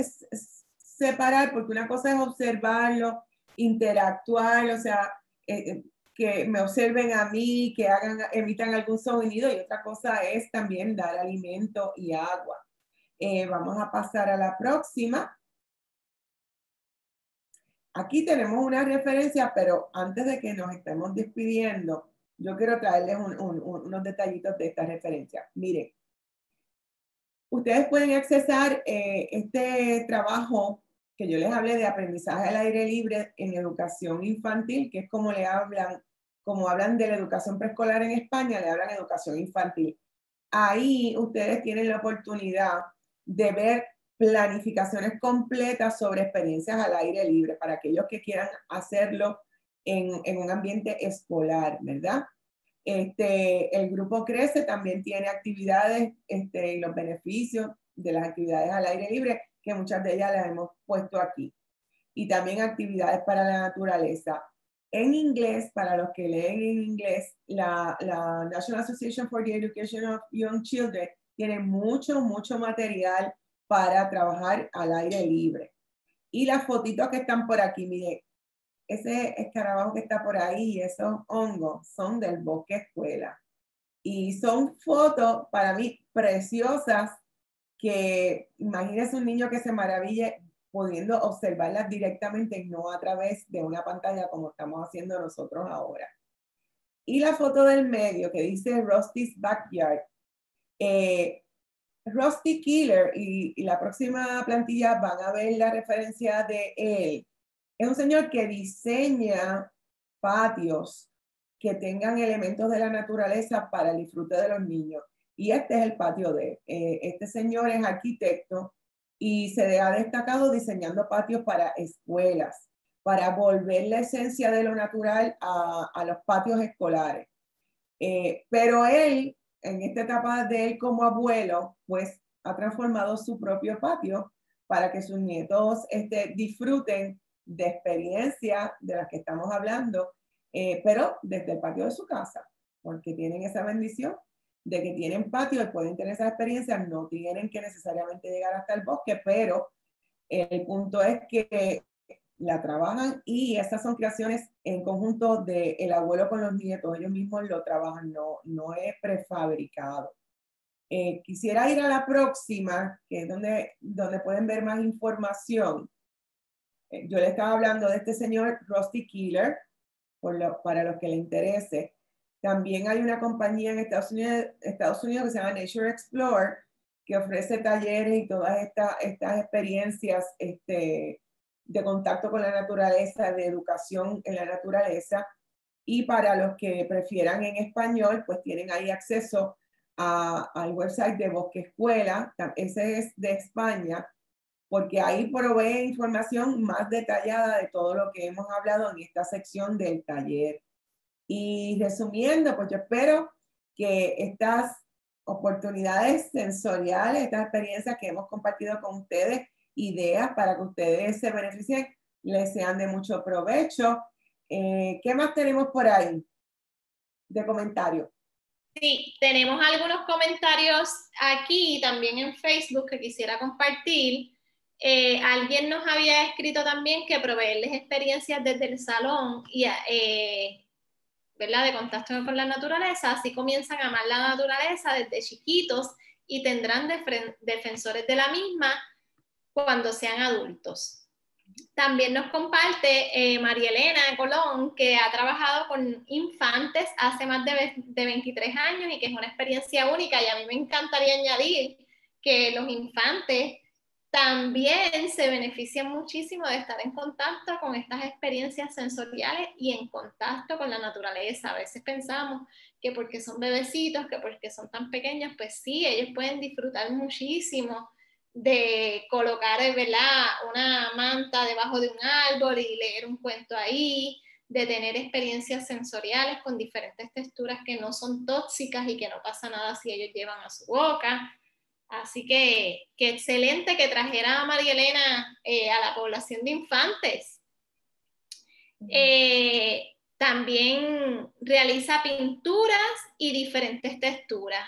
separar porque una cosa es observarlo, interactuar, o sea, eh, eh, que me observen a mí, que hagan, emitan algún sonido y otra cosa es también dar alimento y agua. Eh, vamos a pasar a la próxima. Aquí tenemos una referencia, pero antes de que nos estemos despidiendo, yo quiero traerles unos detallitos de esta referencia. Miren, ustedes pueden accesar eh, este trabajo que yo les hablé de aprendizaje al aire libre en educación infantil, que es como le hablan, como hablan de la educación preescolar en España, le hablan educación infantil. Ahí ustedes tienen la oportunidad de ver planificaciones completas sobre experiencias al aire libre para aquellos que quieran hacerlo en, en un ambiente escolar, ¿verdad? Este, el grupo Crece también tiene actividades este, y los beneficios de las actividades al aire libre, que muchas de ellas las hemos puesto aquí. Y también actividades para la naturaleza. En inglés, para los que leen en inglés, la, la National Association for the Education of Young Children tiene mucho, mucho material para trabajar al aire libre. Y las fotitos que están por aquí, mire, ese escarabajo que está por ahí, esos hongos, son del bosque escuela. Y son fotos para mí preciosas que imagínese un niño que se maraville pudiendo observarlas directamente y no a través de una pantalla como estamos haciendo nosotros ahora. Y la foto del medio que dice Rusty's Backyard. Eh, Rusty Killer y, y, la próxima plantilla van a ver la referencia de él es un señor que diseña patios que tengan elementos de la naturaleza para el disfrute de los niños. Y este es el patio de eh, este señor es arquitecto y se ha destacado diseñando patios para escuelas, para volver la esencia de lo natural a, los patios escolares. Eh, pero él, en esta etapa de él como abuelo, pues ha transformado su propio patio para que sus nietos este, disfruten de experiencia de las que estamos hablando, eh, pero desde el patio de su casa, porque tienen esa bendición de que tienen patio y pueden tener esa experiencia, no tienen que necesariamente llegar hasta el bosque, pero el punto es que la trabajan y esas son creaciones en conjunto del el abuelo con los nietos, ellos mismos lo trabajan, no, no es prefabricado. Eh, quisiera ir a la próxima, que es donde, donde pueden ver más información. Eh, yo le estaba hablando de este señor Rusty Killer, por lo, para los que le interese. También hay una compañía en Estados Unidos, que se llama Nature Explorer, que ofrece talleres y todas estas, estas experiencias este, de contacto con la naturaleza, de educación en la naturaleza. Y para los que prefieran en español, pues tienen ahí acceso al website de Bosque Escuela, ese es de España, porque ahí provee información más detallada de todo lo que hemos hablado en esta sección del taller. Y resumiendo, pues yo espero que estas oportunidades sensoriales, estas experiencias que hemos compartido con ustedes, ideas para que ustedes se beneficien, les sean de mucho provecho. Eh, ¿Qué más tenemos por ahí de comentarios? Sí, tenemos algunos comentarios aquí también en Facebook que quisiera compartir. Eh, alguien nos había escrito también que proveerles experiencias desde el salón y eh, ¿verdad? de contacto con la naturaleza, así comienzan a amar la naturaleza desde chiquitos y tendrán defensores de la misma cuando sean adultos. También nos comparte eh, María Elena Colón, que ha trabajado con infantes hace más de, de 23 años y que es una experiencia única y a mí me encantaría añadir que los infantes también se benefician muchísimo de estar en contacto con estas experiencias sensoriales y en contacto con la naturaleza. A veces pensamos que porque son bebecitos, que porque son tan pequeños, pues sí, ellos pueden disfrutar muchísimo de colocar ¿verdad? una manta debajo de un árbol y leer un cuento ahí, de tener experiencias sensoriales con diferentes texturas que no son tóxicas y que no pasa nada si ellos llevan a su boca. Así que, qué excelente que trajera a María Elena eh, a la población de infantes. Eh, también realiza pinturas y diferentes texturas.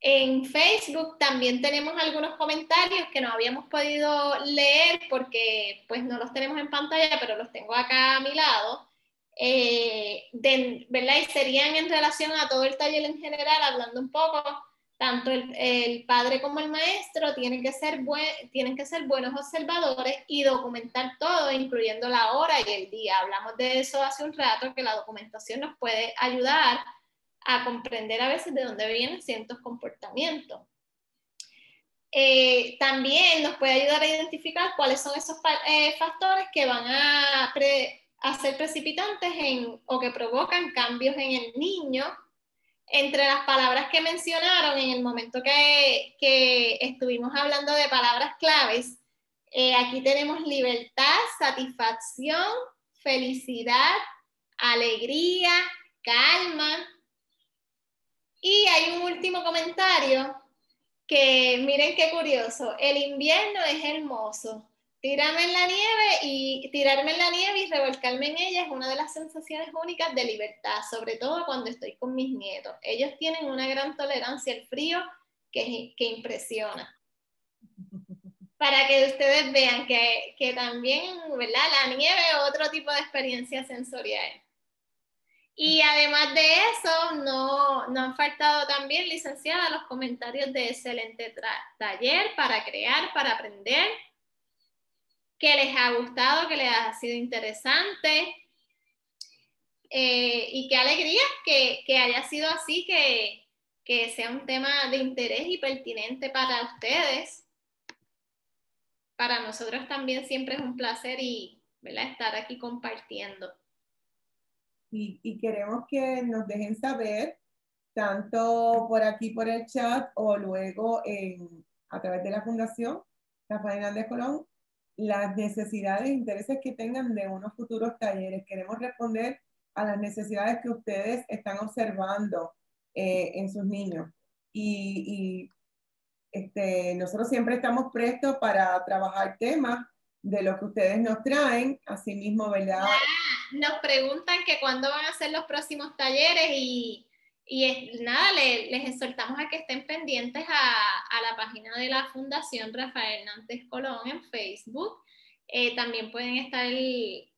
En Facebook también tenemos algunos comentarios que no habíamos podido leer porque pues no los tenemos en pantalla, pero los tengo acá a mi lado. Eh, ¿verdad? Y serían en relación a todo el taller en general, hablando un poco, tanto el, padre como el maestro tienen que, ser buenos observadores y documentar todo, incluyendo la hora y el día. Hablamos de eso hace un rato, que la documentación nos puede ayudar a comprender a veces de dónde vienen ciertos comportamientos. Eh, también nos puede ayudar a identificar cuáles son esos eh, factores que van a, ser precipitantes o que provocan cambios en el niño. Entre las palabras que mencionaron en el momento que, estuvimos hablando de palabras claves, eh, aquí tenemos libertad, satisfacción, felicidad, alegría, calma, y hay un último comentario que miren qué curioso, el invierno es hermoso. Tirarme en la nieve y tirarme en la nieve y revolcarme en ella es una de las sensaciones únicas de libertad, sobre todo cuando estoy con mis nietos. Ellos tienen una gran tolerancia al frío que, que impresiona. Para que ustedes vean que, que también, ¿verdad? La nieve es otro tipo de experiencia sensorial. Y además de eso, no, no han faltado también, licenciada, los comentarios de excelente taller para crear, para aprender, que les ha gustado, que les ha sido interesante. Eh, y qué alegría que, que, haya sido así, que, que sea un tema de interés y pertinente para ustedes. Para nosotros también siempre es un placer y estar aquí compartiendo y, queremos que nos dejen saber, tanto por aquí por el chat o luego en, a través de la Fundación Rafael Hernández Colón, las necesidades e intereses que tengan de unos futuros talleres. Queremos responder a las necesidades que ustedes están observando eh, en sus niños. Y, y este, nosotros siempre estamos prestos para trabajar temas de lo que ustedes nos traen, asimismo, ¿verdad? nos preguntan que cuándo van a ser los próximos talleres y, y nada, les exhortamos a que estén pendientes a, a, la página de la Fundación Rafael Hernández Colón en Facebook. Eh, también pueden estar eh,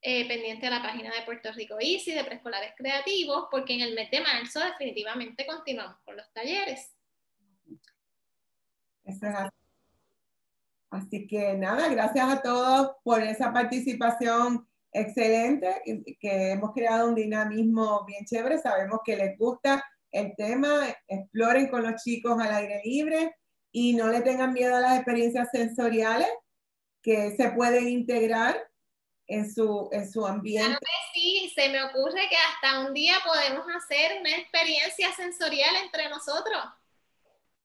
pendientes a la página de Puerto Rico Easy, de Preescolares Creativos, porque en el mes de marzo definitivamente continuamos con los talleres. Eso es así. Así que nada, gracias a todos por esa participación excelente, que hemos creado un dinamismo bien chévere, sabemos que les gusta el tema, exploren con los chicos al aire libre y no le tengan miedo a las experiencias sensoriales que se pueden integrar en su, en su ambiente. sí, se me ocurre que hasta un día podemos hacer una experiencia sensorial entre nosotros.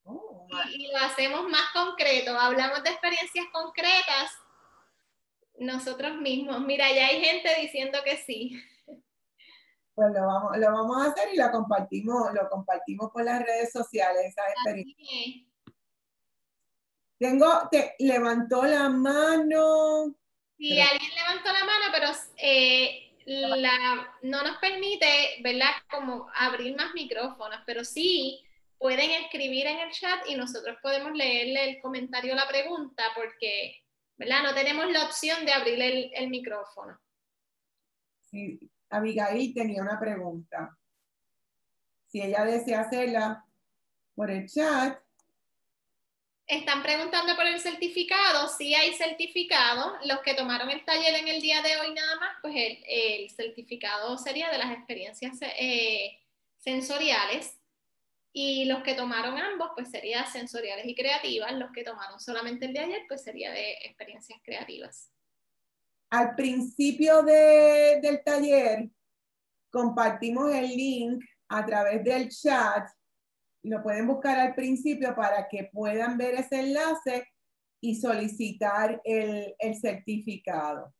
Oh, y, y, lo hacemos más concreto, hablamos de experiencias concretas nosotros mismos. Mira, ya hay gente diciendo que sí. Pues lo vamos, lo vamos a hacer y lo compartimos, lo compartimos por las redes sociales, esa experiencia. Tengo, te levantó la mano. Sí, alguien levantó la mano, pero eh, la, no nos permite, ¿verdad? Como abrir más micrófonos, pero sí pueden escribir en el chat y nosotros podemos leerle el comentario o la pregunta porque ¿verdad? No tenemos la opción de abrir el, micrófono. Sí, Abigail tenía una pregunta. Si ella desea hacerla por el chat. Están preguntando por el certificado. Si hay certificado, los que tomaron el taller en el día de hoy nada más, pues el, certificado sería de las experiencias eh, sensoriales y los que tomaron ambos, pues sería sensoriales y creativas. Los que tomaron solamente el de ayer, pues sería de experiencias creativas. Al principio del taller, compartimos el link a través del chat. Lo pueden buscar al principio para que puedan ver ese enlace y solicitar el, el certificado.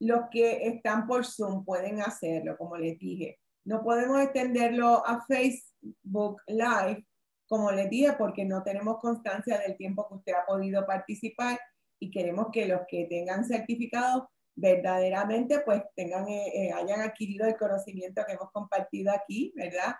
Los que están por Zoom pueden hacerlo, como les dije. No podemos extenderlo a Facebook Book Live, como les dije, porque no tenemos constancia del tiempo que usted ha podido participar y queremos que los que tengan certificado verdaderamente pues tengan, eh, eh, hayan adquirido el conocimiento que hemos compartido aquí, ¿verdad?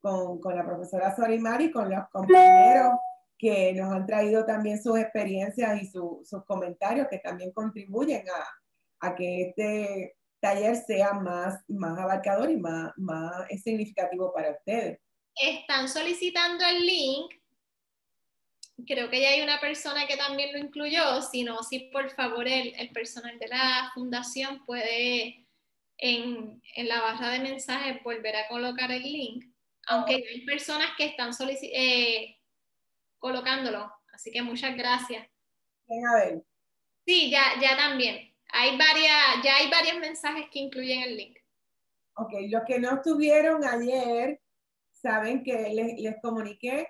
Con, con la profesora Sorimari, con los compañeros que nos han traído también sus experiencias y sus comentarios que también contribuyen a, a que este taller sea más, más abarcador y más, más significativo para ustedes están solicitando el link. Creo que ya hay una persona que también lo incluyó. Si no, si por favor el, personal de la fundación puede en, la barra de mensajes volver a colocar el link. Aunque hay personas que están eh, colocándolo. Así que muchas gracias. A ver. Sí, ya, ya también. Hay varias, ya hay varios mensajes que incluyen el link. Ok, los que no estuvieron ayer, saben que les, les comuniqué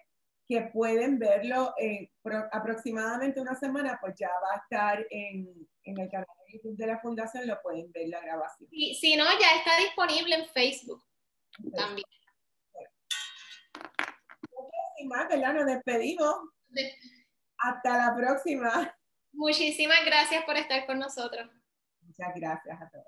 que pueden verlo en aproximadamente una semana, pues ya va a estar en, en, el canal de YouTube de la Fundación, lo pueden ver la grabación. Y si no, ya está disponible en Facebook también. Sin más, ¿verdad? Nos despedimos. Hasta la próxima. Muchísimas gracias por estar con nosotros. Muchas gracias a todos.